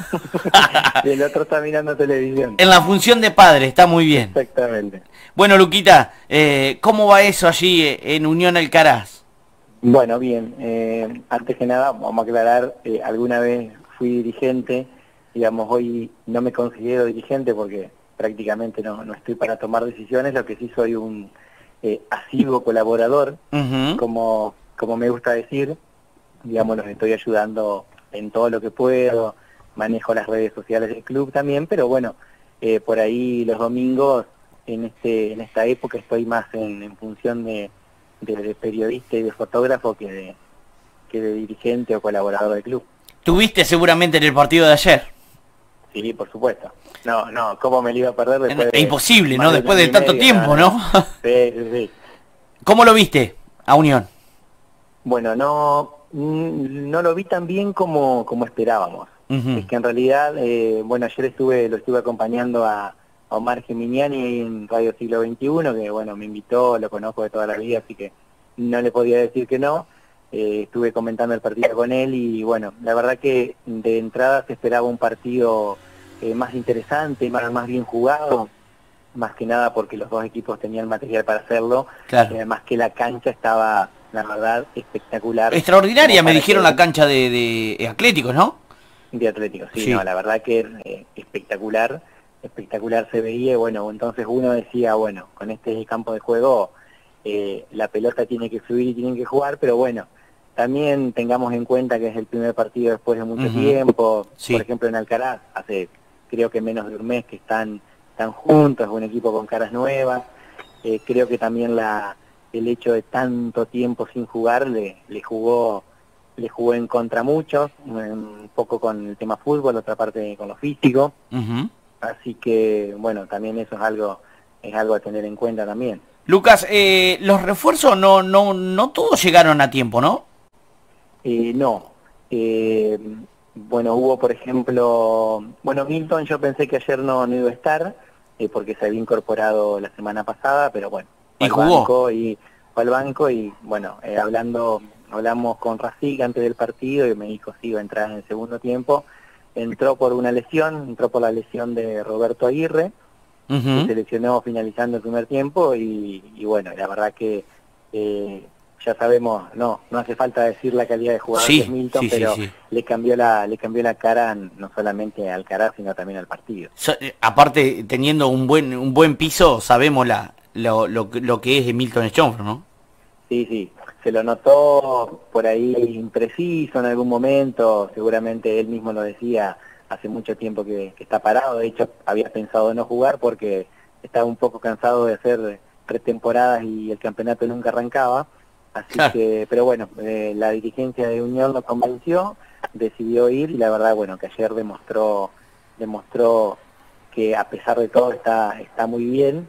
y el otro está mirando televisión. En la función de padre, está muy bien. Exactamente. Bueno, Luquita, eh, ¿cómo va eso allí eh, en Unión Alcaraz? Bueno, bien. Eh, antes que nada, vamos a aclarar, alguna vez fui dirigente, digamos, hoy no me considero dirigente porque prácticamente no, no estoy para tomar decisiones, lo que sí soy un asiduo colaborador, como, como me gusta decir, digamos, los estoy ayudando en todo lo que puedo, manejo las redes sociales del club también, pero bueno, eh, por ahí los domingos, en este en esta época estoy más en, función de, periodista y de fotógrafo que de, que de dirigente o colaborador del club. ¿Tuviste seguramente en el partido de ayer? Sí, por supuesto. No, no, ¿cómo me lo iba a perder después Es imposible, ¿no? Después de, tanto tiempo, ¿no? Sí, sí, sí. ¿Cómo lo viste a Unión? Bueno, no, no lo vi tan bien como, como esperábamos. Es que en realidad, eh, bueno, ayer estuve lo estuve acompañando a, Omar Geminiani en Radio Siglo XXI, que bueno, me invitó, lo conozco de toda la vida, así que no le podía decir que no. Eh, estuve comentando el partido con él y bueno, la verdad que de entrada se esperaba un partido eh, más interesante, más, más bien jugado, más que nada porque los dos equipos tenían material para hacerlo, claro. además que la cancha estaba la verdad, espectacular. Extraordinaria, me dijeron la cancha de, de Atléticos, ¿no? De Atlético, sí, Sí. no, la verdad que eh, espectacular, espectacular se veía, bueno, entonces uno decía, bueno, con este campo de juego eh, la pelota tiene que subir y tienen que jugar, pero bueno, también tengamos en cuenta que es el primer partido después de mucho tiempo, Sí. por ejemplo en Alcaraz, hace creo que menos de un mes que están, están juntos, un equipo con caras nuevas, eh, creo que también la el hecho de tanto tiempo sin jugar le, le jugó le jugó en contra a muchos, un poco con el tema fútbol, otra parte con lo físico, así que bueno, también eso es algo es algo a tener en cuenta también. Lucas, eh, los refuerzos no, no, no todos llegaron a tiempo, ¿no? Eh, no, eh, bueno, hubo por ejemplo, bueno, Milton yo pensé que ayer no, no iba a estar, eh, porque se había incorporado la semana pasada, pero bueno, ¿Y jugó? banco y fue al banco y bueno, eh, hablando, hablamos con Racing antes del partido y me dijo si iba a entrar en el segundo tiempo, entró por una lesión, entró por la lesión de Roberto Aguirre, que Ujú. se lesionó finalizando el primer tiempo y, y bueno, la verdad que eh, ya sabemos, no, no hace falta decir la calidad de jugador Sí, es Milton, sí, sí, pero sí. le cambió la, le cambió la cara no solamente al Alcaraz, sino también al partido. So- eh, aparte, teniendo un buen un buen piso, sabemos la, lo, lo, que- lo que es Milton Schoenfeld, ¿no? Sí, sí, se lo notó por ahí impreciso en algún momento, seguramente él mismo lo decía, hace mucho tiempo que, que está parado, de hecho había pensado no jugar porque estaba un poco cansado de hacer pretemporadas y el campeonato nunca arrancaba, así Claro. que, pero bueno, eh, la dirigencia de Unión lo convenció, decidió ir y la verdad, bueno, que ayer demostró, demostró que a pesar de todo está, está muy bien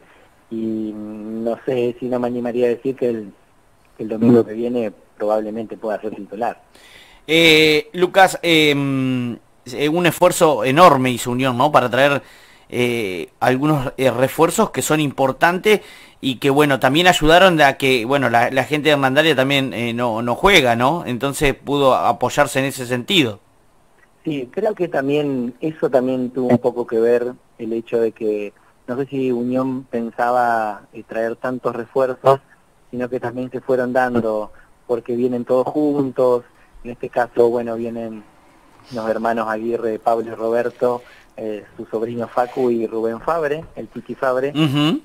y mm, no sé si no me animaría a decir que el, que el domingo que viene probablemente pueda ser titular. Eh, Lucas, eh, mm, eh, un esfuerzo enorme hizo Unión, ¿no? Para traer eh, algunos eh, refuerzos que son importantes y que, bueno, también ayudaron a que, bueno, la, la gente de Hernandaria también eh, no, no juega, ¿no? Entonces pudo apoyarse en ese sentido. Sí, creo que también eso también tuvo un poco que ver el hecho de que no sé si Unión pensaba eh, traer tantos refuerzos, sino que también se fueron dando porque vienen todos juntos. En este caso, bueno, vienen los hermanos Aguirre, Pablo y Roberto, eh, su sobrino Facu y Rubén Fabre, el Titi Fabre.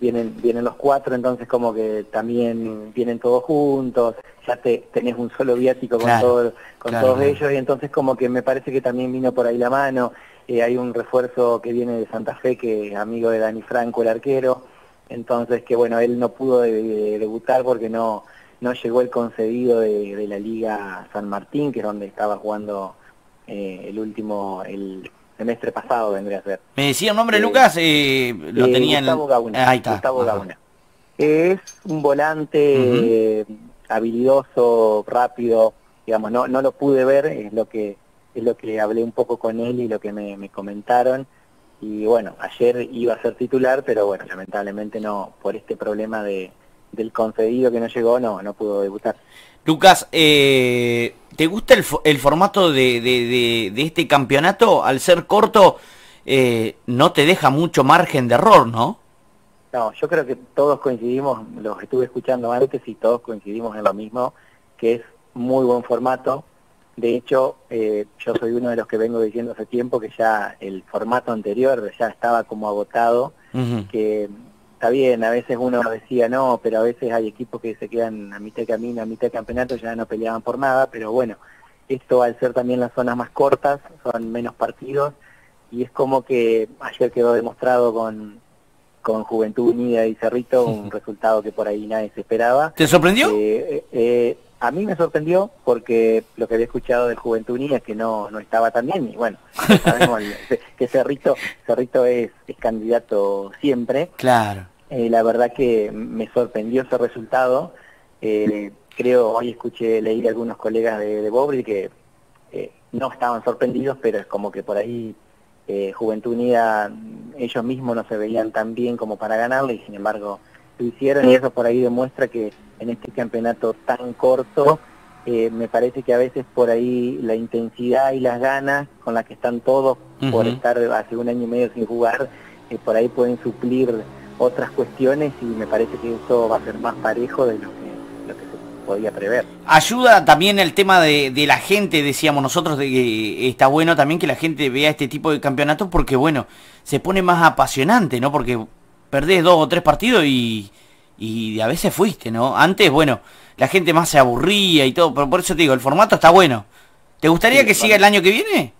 Vienen vienen los cuatro entonces como que también vienen todos juntos ya te tenés un solo viático con Claro, todo- con claro, todos ellos y entonces como que me parece que también vino por ahí la mano Eh, hay un refuerzo que viene de Santa Fe que es amigo de Dani Franco el arquero entonces que bueno él no pudo de- de- debutar porque no no llegó el concedido de, de la liga San Martín que es donde estaba jugando eh, el último el semestre pasado vendría a ser ¿Me decía el nombre, Eh, Lucas? Eh, lo eh, tenía en... Gustavo Gauna. Ahí está. Gustavo. Gauna. Es un volante eh, habilidoso, rápido, digamos, no, no lo pude ver, es lo que es lo que hablé un poco con él y lo que me, me comentaron. Y bueno, ayer iba a ser titular, pero bueno, lamentablemente no, por este problema de, del concedido que no llegó, no, no pudo debutar. Lucas, eh, ¿te gusta el, el formato de, de- de- de este campeonato? Al ser corto, eh, no te deja mucho margen de error, ¿no? No, yo creo que todos coincidimos, los estuve escuchando antes y todos coincidimos en lo mismo, que es muy buen formato. De hecho, eh, yo soy uno de los que vengo diciendo hace tiempo que ya el formato anterior ya estaba como agotado, que está bien, a veces uno decía no, pero a veces hay equipos que se quedan a mitad de camino, a mitad de campeonato, ya no peleaban por nada, pero bueno, esto al ser también las zonas más cortas, son menos partidos, y es como que ayer quedó demostrado con, con Juventud Unida y Cerrito, un resultado que por ahí nadie se esperaba. ¿Te sorprendió? Eh, eh, a mí me sorprendió porque lo que había escuchado de Juventud Unida es que no, no estaba tan bien y bueno, sabemos que Cerrito, Cerrito es, es candidato siempre. Claro. Eh, la verdad que me sorprendió ese resultado. Eh, creo, hoy escuché, leí de algunos colegas de, de Bobri que eh, no estaban sorprendidos, pero es como que por ahí eh, Juventud Unida, ellos mismos no se veían tan bien como para ganarle y sin embargo lo hicieron y eso por ahí demuestra que en este campeonato tan corto eh, me parece que a veces por ahí la intensidad y las ganas con las que están todos por estar hace un año y medio sin jugar, eh, por ahí pueden suplir otras cuestiones y me parece que eso va a ser más parejo de lo que, lo que se podía prever. Ayuda también el tema de, de la gente, decíamos nosotros, de que está bueno también que la gente vea este tipo de campeonatos porque, bueno, se pone más apasionante, ¿no? Porque perdés dos o tres partidos y, y a veces fuiste, ¿no? Antes, bueno, la gente más se aburría y todo, pero por eso te digo, el formato está bueno. ¿Te gustaría Sí, que siga el año que viene?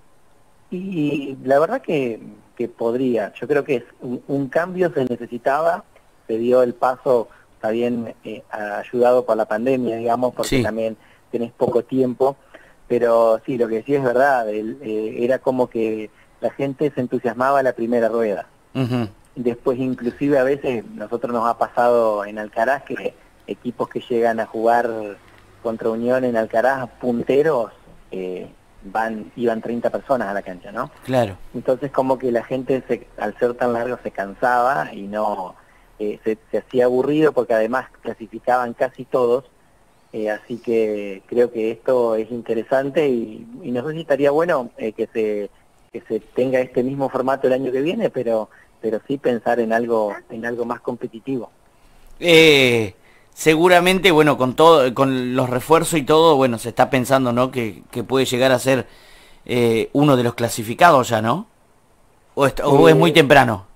Y la verdad que, que podría. Yo creo que es un, un cambio se necesitaba, se dio el paso, está bien eh, ayudado por la pandemia, digamos, porque Sí. también tenés poco tiempo, pero sí, lo que decía es verdad, el, eh, era como que la gente se entusiasmaba a la primera rueda. Después inclusive a veces nosotros nos ha pasado en Alcaraz que equipos que llegan a jugar contra Unión en Alcaraz punteros eh, van iban 30 personas a la cancha, ¿no? Claro. Entonces como que la gente se- al ser tan largo se cansaba y no eh, se, se hacía aburrido porque además clasificaban casi todos, eh, así que creo que esto es interesante y, y no sé si estaría bueno eh, que se que se tenga este mismo formato el año que viene, pero pero sí pensar en algo en algo más competitivo. Eh, seguramente, bueno, con todo, con los refuerzos y todo, bueno, se está pensando, ¿no? Que, que puede llegar a ser eh, uno de los clasificados ya, ¿no? O, est- o es Eh, muy temprano.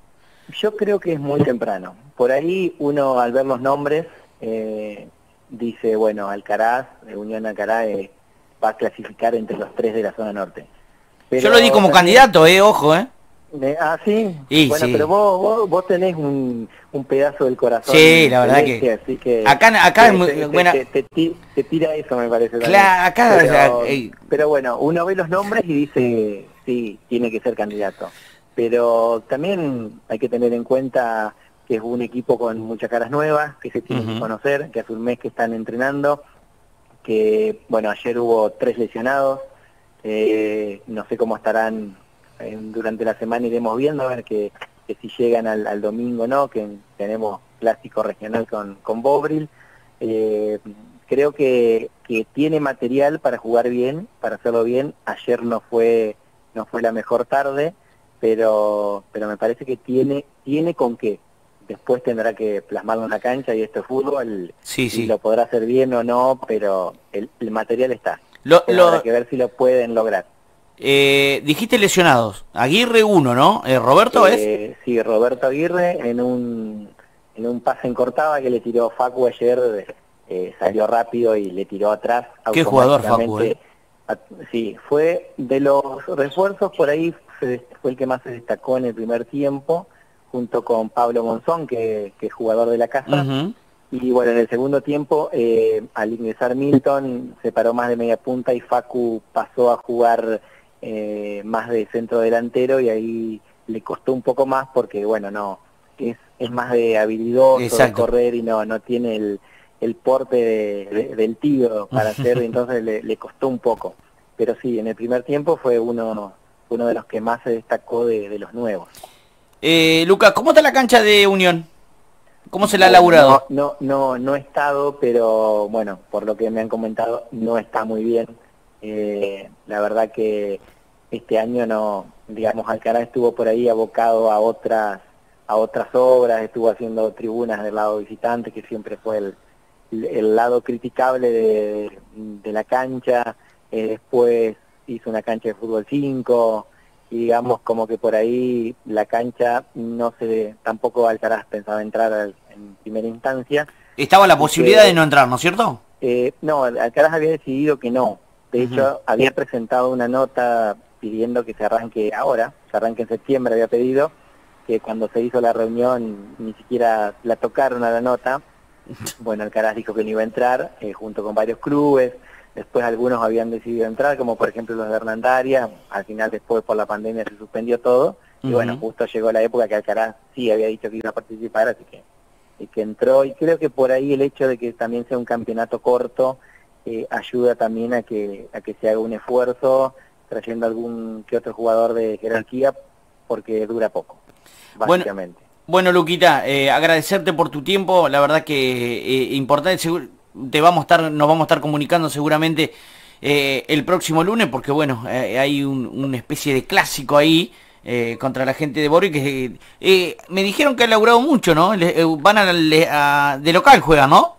Yo creo que es muy temprano. Por ahí uno al ver los nombres eh, dice, bueno, Alcaraz, eh, Unión Alcaraz eh, va a clasificar entre los tres de la zona norte. Pero Yo lo di como también- candidato, eh, ojo, eh. Eh, ah, sí. Y bueno, sí. pero vos, vos, vos tenés un, un pedazo del corazón. Sí, la verdad que- así que Acá- acá te- es muy- buena- te- te ti- te tira eso, me parece. Claro, acá, Pero, o sea, ey. pero bueno, uno ve los nombres y dice, sí, tiene que ser candidato. Pero también hay que tener en cuenta que es un equipo con muchas caras nuevas, que se tienen que conocer, que hace un mes que están entrenando, que, bueno, ayer hubo tres lesionados, eh, no sé cómo estarán durante la semana, iremos viendo, a ver que, que si llegan al, al domingo no, que tenemos clásico regional con, con Bobril. Eh, creo que, que tiene material para jugar bien, para hacerlo bien. Ayer no fue, no fue la mejor tarde, pero, pero me parece que tiene, tiene con qué. Después tendrá que plasmarlo en la cancha y esto es fútbol, Sí, y sí. lo podrá hacer bien o no, pero el, el material está. Lo, lo- habrá que ver si lo pueden lograr. Eh, dijiste lesionados. Aguirre uno, ¿no? Eh, Roberto es. Eh, sí, Roberto Aguirre en un, en un pase en cortaba que le tiró Facu ayer, eh, salió rápido y le tiró atrás. Qué jugador, Facu, automáticamente. A- Sí, fue de los refuerzos, por ahí se- fue el que más se destacó en el primer tiempo, junto con Pablo Monzón, que, que es jugador de la casa. Y bueno, en el segundo tiempo, eh, al ingresar Milton, se paró más de media punta y Facu pasó a jugar eh, más de centro delantero y ahí le costó un poco más porque, bueno, no, es, es más de habilidoso, de Exacto. correr y no, no tiene el, el porte de- de- del tío para hacer, entonces le, le costó un poco. Pero sí, en el primer tiempo fue uno, uno de los que más se destacó de, de los nuevos. Eh, Lucas, ¿cómo está la cancha de Unión? ¿Cómo se la ha laburado? No, no, no, no he estado, pero bueno, por lo que me han comentado, no está muy bien. Eh, la verdad que este año no, digamos, Alcaraz estuvo por ahí abocado a otras, a otras obras, estuvo haciendo tribunas del lado visitante, que siempre fue el, el lado criticable de, de la cancha. Eh, después hizo una cancha de fútbol 5 y digamos como que por ahí la cancha no se tampoco Alcaraz pensaba entrar al- en primera instancia Estaba la posibilidad que- de no entrar, ¿no es cierto? eh, no Alcaraz había decidido que no de hecho había presentado una nota pidiendo que se arranque ahora se arranque en septiembre había pedido que cuando se hizo la reunión ni siquiera la tocaron a la nota bueno Alcaraz dijo que no iba a entrar eh, junto con varios clubes Después algunos habían decidido entrar, como por ejemplo los de Hernandaria. Al final, después por la pandemia, se suspendió todo. Y bueno, justo llegó la época que Alcaraz sí había dicho que iba a participar, así que, y que entró. Y creo que por ahí el hecho de que también sea un campeonato corto eh, ayuda también a que, a que se haga un esfuerzo trayendo algún que otro jugador de jerarquía, porque dura poco, Bueno, básicamente. Bueno, Luquita, eh, agradecerte por tu tiempo, la verdad que eh, importante, te vamos a estar, nos vamos a estar comunicando seguramente eh, el próximo lunes, porque bueno, eh, hay un- una especie de clásico ahí eh, contra la gente de Bori que eh, me dijeron que ha laburado mucho, ¿no? Le- van a, le- a- de local juegan, ¿no?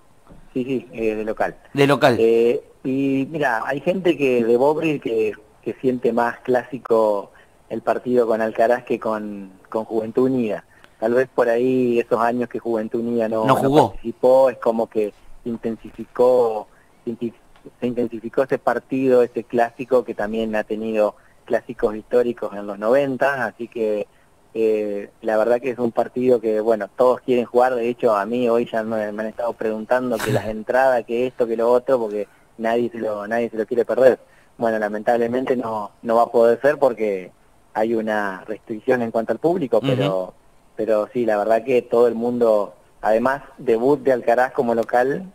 sí, sí, eh, de local. De local. Y mira, hay gente que de Bobril que, que siente más clásico el partido con Alcaraz que con, con Juventud Unida. Tal vez por ahí esos años que Juventud Unida no, No jugó. participó, es como que se intensificó, se se intensificó ese partido, ese clásico que también ha tenido clásicos históricos en los 90, así que eh, la verdad que es un partido que, bueno, todos quieren jugar, de hecho a mí hoy ya me, me han estado preguntando que las entradas, que esto, que lo otro, porque nadie se lo, nadie se lo quiere perder. Bueno, lamentablemente no, no va a poder ser porque hay una restricción en cuanto al público, pero, pero sí, la verdad que todo el mundo, además, debut de Alcaraz como local,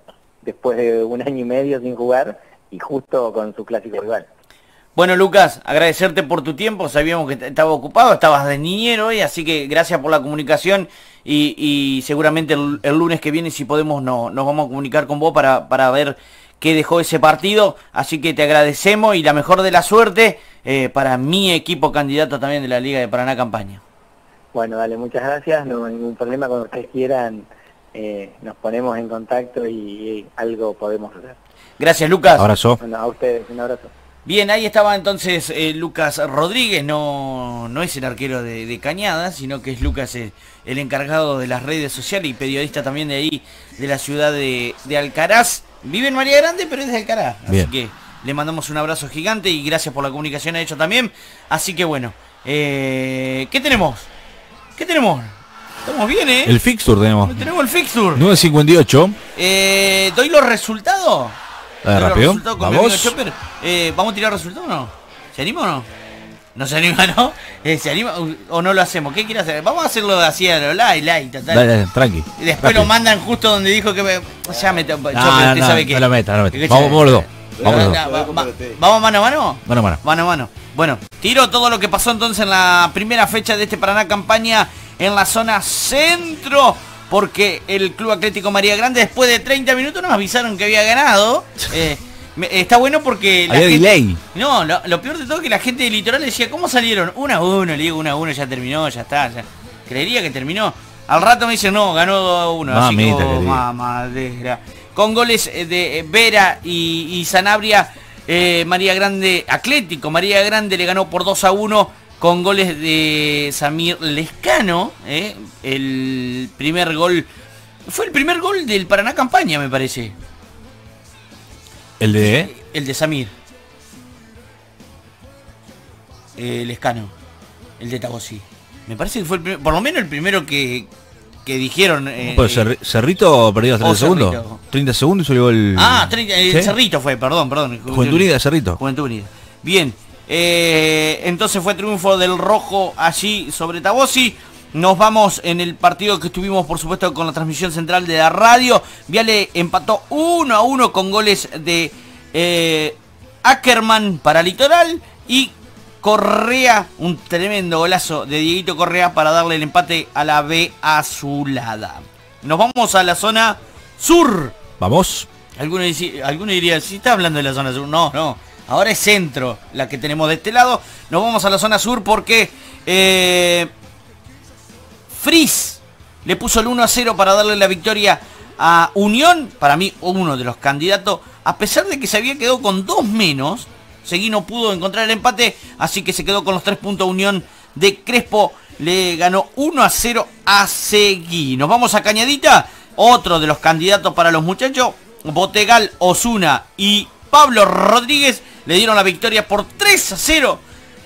después de un año y medio sin jugar, y justo con su clásico rival. Bueno, Lucas, agradecerte por tu tiempo. Sabíamos que t- estaba ocupado, estabas de niñero hoy, así que gracias por la comunicación y, y seguramente el, el lunes que viene, si podemos, no, nos vamos a comunicar con vos para, para ver qué dejó ese partido. Así que te agradecemos y la mejor de la suerte eh, para mi equipo candidato también de la Liga de Paraná Campaña. Bueno, dale, muchas gracias, no hay ningún problema, cuando ustedes quieran eh, nos ponemos en contacto y, y algo podemos hacer. Gracias, Lucas. Abrazo. Bueno, a ustedes, un abrazo. Bien, ahí estaba entonces eh, Lucas Rodríguez, no, no es el arquero de, de Cañada, sino que es Lucas el, el encargado de las redes sociales y periodista también de ahí, de la ciudad de, de Alcaraz. Vive en María Grande, pero es de Alcaraz. Bien. Así que le mandamos un abrazo gigante y gracias por la comunicación a hecho también. Así que bueno, eh, ¿qué tenemos? ¿Qué tenemos? Estamos bien, ¿eh? El fixture tenemos. Tenemos el fixture. 9.58. Eh, ¿Doy los resultados? Rápido. mi Vamos. Chopper. Eh, ¿Vamos a tirar resultados o no? ¿Se anima o no? ¿No se anima, no? Eh, ¿Se anima o- no lo hacemos? ¿Qué quiere hacer? Vamos a hacerlo así a lo light, light, total. Dale, dale, tranqui. Y después Rápido. lo mandan justo donde dijo que me... Ya me... Chopper, No, no, usted no, sabe que... no lo meta, no lo meta. Escucha, Vamos, vamos los dos. eh, Vamos va- dos. va- va- ¿Vamos mano a mano? Mano a mano. Mano a mano. Bueno, tiro todo lo que pasó entonces en la primera fecha de este Paraná campaña en la zona centro. Porque el Club Atlético María Grande después de 30 minutos nos avisaron que había ganado. Eh, está bueno porque... la Había gente- delay. No, lo, lo peor de todo es que la gente del litoral decía, ¿cómo salieron? 1 a 1, le digo 1 a 1, ya terminó, ya está. Ya. Creería que terminó. Al rato me dicen, no, ganó 2 a 1. Así como, querida. mamadera. Con goles eh, de eh, Vera y, y Sanabria, eh, María Grande, Atlético, María Grande le ganó por 2 a 1 con goles de Samir Lescano. eh, el primer gol, fue el primer gol del Paraná Campaña, me parece. El de. El de Samir. Eh, Lescano. El de Tabosí. Me parece que fue el primer- por lo menos el primero que, que dijeron. eh, eh, Cerri- Cerrito perdió 30 Oh, segundos. Cerrito. 30 segundos y salió el. ah, 30, el ¿Sí? Cerrito fue, perdón, perdón. Juventud Unida, Cerrito. Juventud Unida. Bien. Eh, entonces fue triunfo del rojo allí sobre Tabosi. Nos vamos en el partido que estuvimos, por supuesto, con la transmisión central de la radio. Viale empató 1 a 1 con goles de eh, Ackerman para Litoral y Correa, un tremendo golazo de Dieguito Correa para darle el empate a la B azulada. Nos vamos a la zona sur. Vamos. Alguno, dice- alguno diría, si está hablando de la zona sur. No, no. Ahora es centro la que tenemos de este lado. Nos vamos a la zona sur porque eh, Frizz le puso el 1 a 0 para darle la victoria a Unión. Para mí, uno de los candidatos. A pesar de que se había quedado con dos menos. Seguí no pudo encontrar el empate. Así que se quedó con los tres puntos Unión de Crespo. Le ganó 1 a 0 a Seguí. Nos vamos a Cañadita. Otro de los candidatos para los muchachos. Botegal, Osuna y Pablo Rodríguez le dieron la victoria por 3 a 0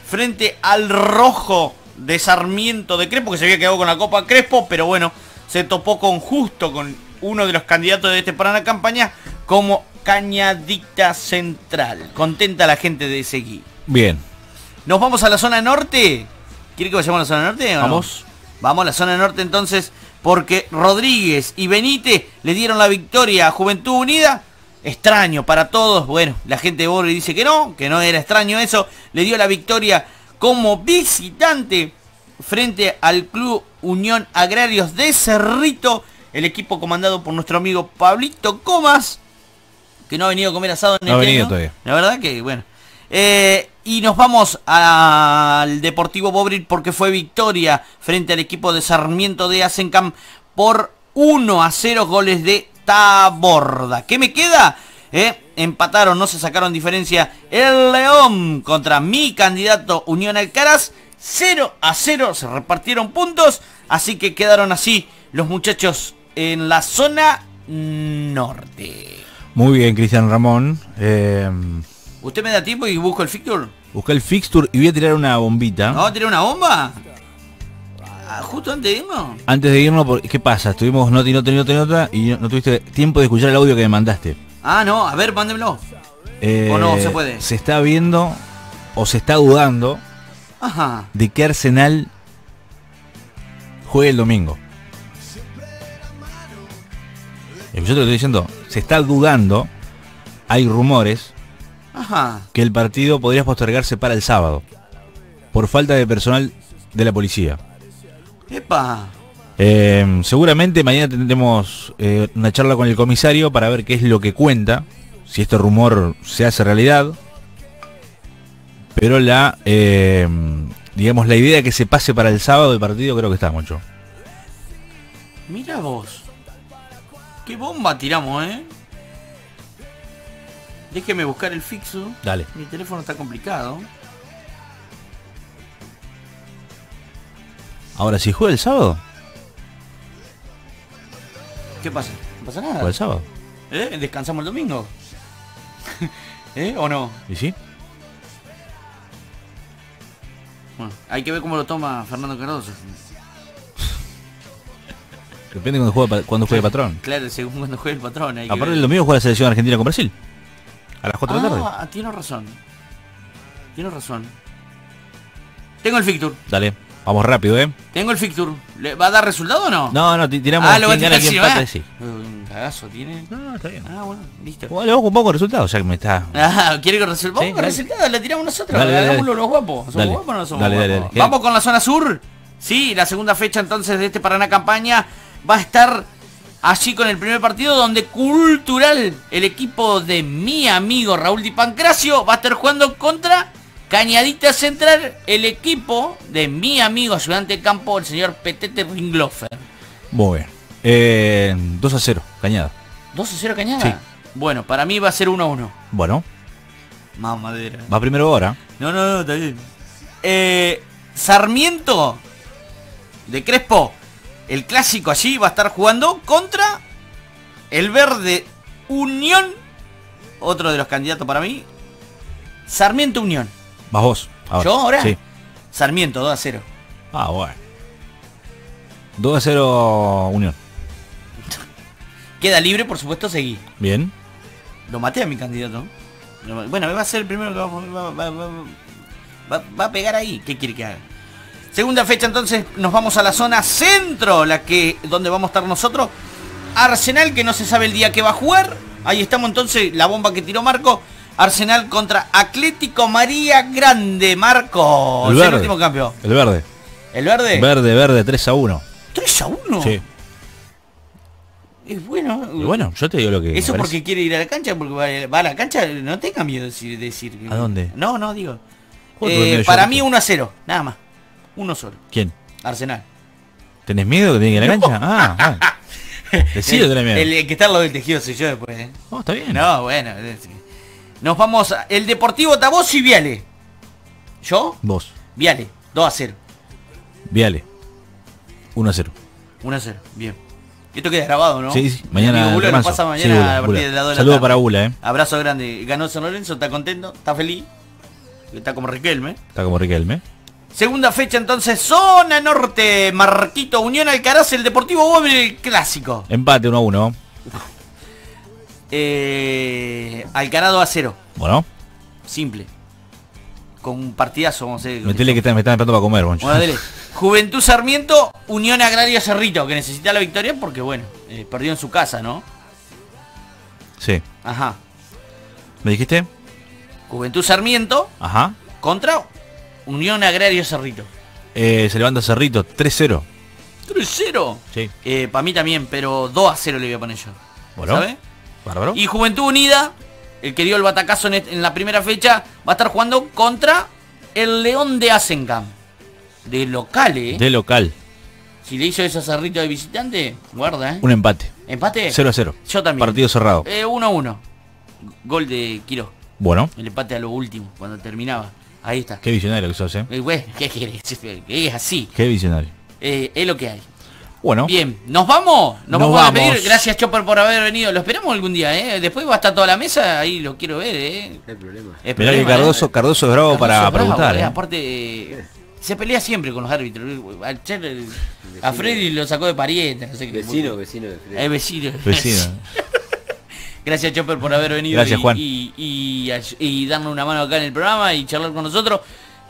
frente al rojo de Sarmiento de Crespo, que se había quedado con la Copa Crespo, pero bueno, se topó con justo con uno de los candidatos de este Paraná campaña como Cañadita Central. Contenta la gente de Seguí. Bien. Nos vamos a la zona norte. ¿Quiere que vayamos a la zona norte? o no? Vamos. Vamos a la zona norte entonces, porque Rodríguez y Benítez le dieron la victoria a Juventud Unida. Extraño para todos. Bueno, la gente de Borri dice que no, que no era extraño eso. Le dio la victoria como visitante frente al Club Unión Agrarios de Cerrito. El equipo comandado por nuestro amigo Pablito Comas, que no ha venido a comer asado en No ha este venido todavía. La verdad que, bueno. Eh, y nos vamos al Deportivo Bobril porque fue victoria frente al equipo de Sarmiento de Asencam por 1 a 0 goles de Taborda. ¿Qué me queda? Eh, empataron, no se sacaron diferencia el León contra mi candidato Unión Alcaraz. 0 a 0 se repartieron puntos, así que quedaron así los muchachos en la zona norte. Muy bien, Cristian Ramón. Eh, ¿Usted me da tiempo y busco el fixture? busca el fixture y voy a tirar una bombita. ¿Vamos a tirar una bomba? Ah, Justo antes de irnos. Antes de irnos, ¿qué pasa? Estuvimos y nota y nota y no, no tuviste tiempo de escuchar el audio que me mandaste. Ah, no, a ver, mándemelo. Eh, ¿O no se puede? Se está viendo o se está dudando Ajá. de que Arsenal juegue el domingo. Yo te lo estoy diciendo, se está dudando, hay rumores Ajá. que el partido podría postergarse para el sábado por falta de personal de la policía. Epa. Eh, seguramente mañana tendremos eh, una charla con el comisario para ver qué es lo que cuenta, si este rumor se hace realidad. Pero la, eh, digamos, la idea de que se pase para el sábado el partido creo que está mucho. Mira vos. Qué bomba tiramos, ¿eh? Déjeme buscar el fixo. Dale. Mi teléfono está complicado. Ahora, si juega el sábado, ¿Qué pasa? No pasa nada. juega el sábado. ¿Eh? ¿Descansamos el domingo? ¿Eh? ¿O no? ¿Y sí? Bueno, hay que ver cómo lo toma Fernando Cardoso. Depende cuando juega, cuando juegue patrón. Claro, según cuando juegue el patrón. Hay que Aparte ver. el domingo juega la selección argentina con Brasil. A las 4 de la tarde. Ah, tiene razón. Tiene razón. Tengo el fixture. Dale, vamos rápido, ¿eh? Tengo el fixture. ¿Le ¿Va a dar resultado o no? No, no, ti- tiramos ah, lo tirar gana, quién así, empata, sí. Un cagazo tiene. No, está bien. Ah, bueno, listo. Bueno, vamos un poco de resultados, ya que me está... Ah, ¿quiere que resolvamos? Sí, con resultado, la tiramos nosotros. Dale, dale, Hagámoslo dale. los guapos. ¿Somos guapos o no somos guapos? Vamos con la zona sur. Sí, la segunda fecha entonces de este Paraná Campaña va a estar allí con el primer partido donde Cultural, el equipo de mi amigo Raúl Di Pancracio, va a estar jugando contra Cañadita Central, el equipo de mi amigo ayudante de campo, el señor Petete Ringlofer. Muy bien. Eh, 2 a 0, Cañada. 2 a 0 Cañada. Sí. Bueno, para mí va a ser 1 a 1. Bueno, Más madera. va primero ahora. No, no, no, está bien. Eh, Sarmiento de Crespo, el clásico allí va a estar jugando contra el Verde Unión, otro de los candidatos para mí. Sarmiento Unión. Vas vos. Ahora. ¿Yo ahora? Sí. Sarmiento 2 a 0. Ah, bueno. 2 a 0 Unión. Queda libre, por supuesto, seguí. Bien. Lo maté a mi candidato. Bueno, va a ser el primero que va, va- va- va- va- va a pegar ahí. ¿Qué quiere que haga? Segunda fecha entonces nos vamos a la zona centro, la que donde vamos a estar nosotros. Arsenal que no se sabe el día que va a jugar. Ahí estamos entonces, la bomba que tiró Marco. Arsenal contra Atlético María Grande, Marco. El Es el verde. último cambio. El verde. ¿El verde? Verde, verde, 3 a 1. 3 a 1. Sí. Es bueno. Y bueno, yo te digo lo que. Eso porque quiere ir a la cancha, porque va, a la cancha, no tenga miedo de decir. ¿A dónde? No, no, digo. Eh, para mí 1 a 0, nada más. Uno solo. ¿Quién? Arsenal. ¿Tenés miedo que tiene que ir a la cancha? Ah, bueno. Decido tenés miedo. el- el que está lado del tejido soy yo después. ¿eh? No, está bien. No, bueno. es- Nos vamos a el Deportivo Tabos y Viale. ¿Yo? Vos. Viale, 2 a 0. Viale. 1 a 0. 1 a 0, bien. Esto queda grabado, ¿no? Sí, sí. Mañana. lo remanso. pasa Sí, mañana Bula, a partir Bula. de las 2 de la Saludo tarde. para Bula, eh. Abrazo grande. Ganó San Lorenzo, está contento, está feliz. Está como Riquelme. Está como Riquelme. Segunda fecha entonces, zona norte, Marquito Unión Alcaraz, el Deportivo Bobe, el clásico. Empate 1 a 1. Eh, Alcaraz 2 a 0, Bueno, simple. Con un partidazo, vamos a hacer. metele que está- me están esperando para comer, Boncho. Bueno, dele. Juventud Sarmiento, Unión Agraria Cerrito, que necesita la victoria porque, bueno, eh, perdió en su casa, ¿no? Sí. Ajá. ¿Me dijiste? Juventud Sarmiento Ajá. contra Unión Agraria Cerrito. Eh, se levanta Cerrito, 3-0. 3-0. Sí. Eh, para mí también, pero 2 a 0 le voy a poner yo. Bueno. ¿Sabe? Bárbaro. Y Juventud Unida, el que dio el batacazo en, la primera fecha, va a estar jugando contra el León de Asencam. De local, ¿eh? De local. Si le hizo eso a Cerrito de visitante, guarda, ¿eh? Un empate. ¿Empate? 0 a 0. Yo también. Partido cerrado. Eh, 1 a 1. Gol de Quiro. Bueno, El empate a lo último, cuando terminaba. Ahí está. qué visionario que sos, ¿eh? Eh, güey, ¿qué querés? Es así. Qué visionario. Eh, es lo que hay. Bueno, Bien, ¿nos vamos? Nos, Nos vamos, a despedir. Gracias Chopper por haber venido. Lo esperamos algún día, ¿eh? Después va a estar toda la mesa, ahí lo quiero ver, ¿eh? No hay problema. Es mirá que Cardoso, ¿eh? Cardoso es bravo Cardoso para es bravo, preguntar, eh, ¿eh? Aparte, se pelea siempre con los árbitros. Ayer, a Freddy lo sacó de pariente, no sé qué. Vecino, vecino de Fred. Es vecino. Vecino. Gracias Chopper por haber venido Gracias, y, Juan. Y, y, y darnos una mano acá en el programa y charlar con nosotros.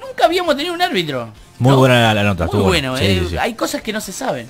Nunca habíamos tenido un árbitro. Muy ¿no? buena la, la nota, Muy estuvo bueno, buena. Sí, eh, sí, sí. hay cosas que no se saben.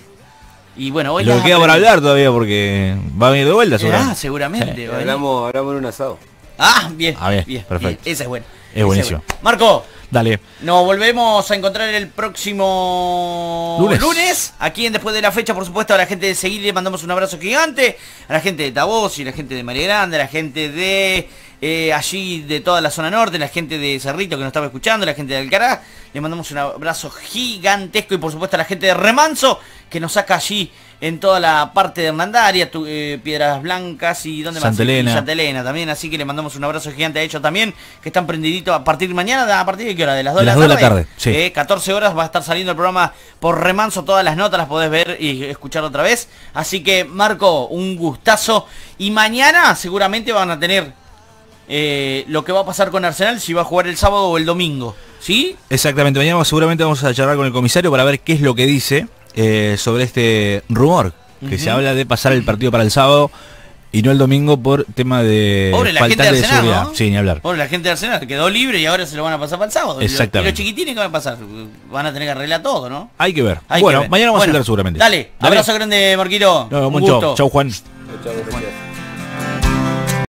Y bueno, hoy Lo queda por hablar todavía porque va a venir de vuelta, Ah, seguramente. seguramente. Eh, va a venir. Hablamos, hablamos en un asado. Ah, bien. Ah, bien, perfecto. bien. Esa es buena. Es Esa es buenísimo. buena. Marco, Dale. nos volvemos a encontrar el próximo Lunes. Aquí en Después de la Fecha, por supuesto, a la gente de Seguir le mandamos un abrazo gigante. A la gente de Tabos y la gente de María Grande, a la gente de eh, allí de toda la zona norte, la gente de Cerrito que nos estaba escuchando, la gente de Alcaraz. Le mandamos un abrazo gigantesco y por supuesto a la gente de Remanso que nos saca allí en toda la parte de Hernandaria, tu- eh, Piedras Blancas y donde más Santa Elena. Y Santa Elena también, así que le mandamos un abrazo gigante a ellos también, que están prendiditos a partir de mañana, a partir de qué hora, de las 2 De de, las la dos de tarde. la tarde, sí. Eh, 14 horas va a estar saliendo el programa por remanso, todas las notas las podés ver y escuchar otra vez. Así que Marco, un gustazo. Y mañana seguramente van a tener eh, lo que va a pasar con Arsenal, si va a jugar el sábado o el domingo. ¿Sí? Exactamente, mañana seguramente vamos a charlar con el comisario para ver qué es lo que dice eh, sobre este rumor, que se habla de pasar el partido para el sábado y no el domingo por tema de Pobre la gente falta de de Arsenal, seguridad. ¿no? Sí, ni hablar. Pobre la gente de Arsenal, quedó libre y ahora se lo van a pasar para el sábado. Y los- Exactamente. Y los chiquitines, ¿qué va a pasar? Van a tener que arreglar todo, ¿no? Hay que ver. Hay bueno, que ver. mañana vamos Bueno, a hablar seguramente. Dale, abrazo grande, Marquito. Nos Un vemos, chau. gusto. Chau, Juan.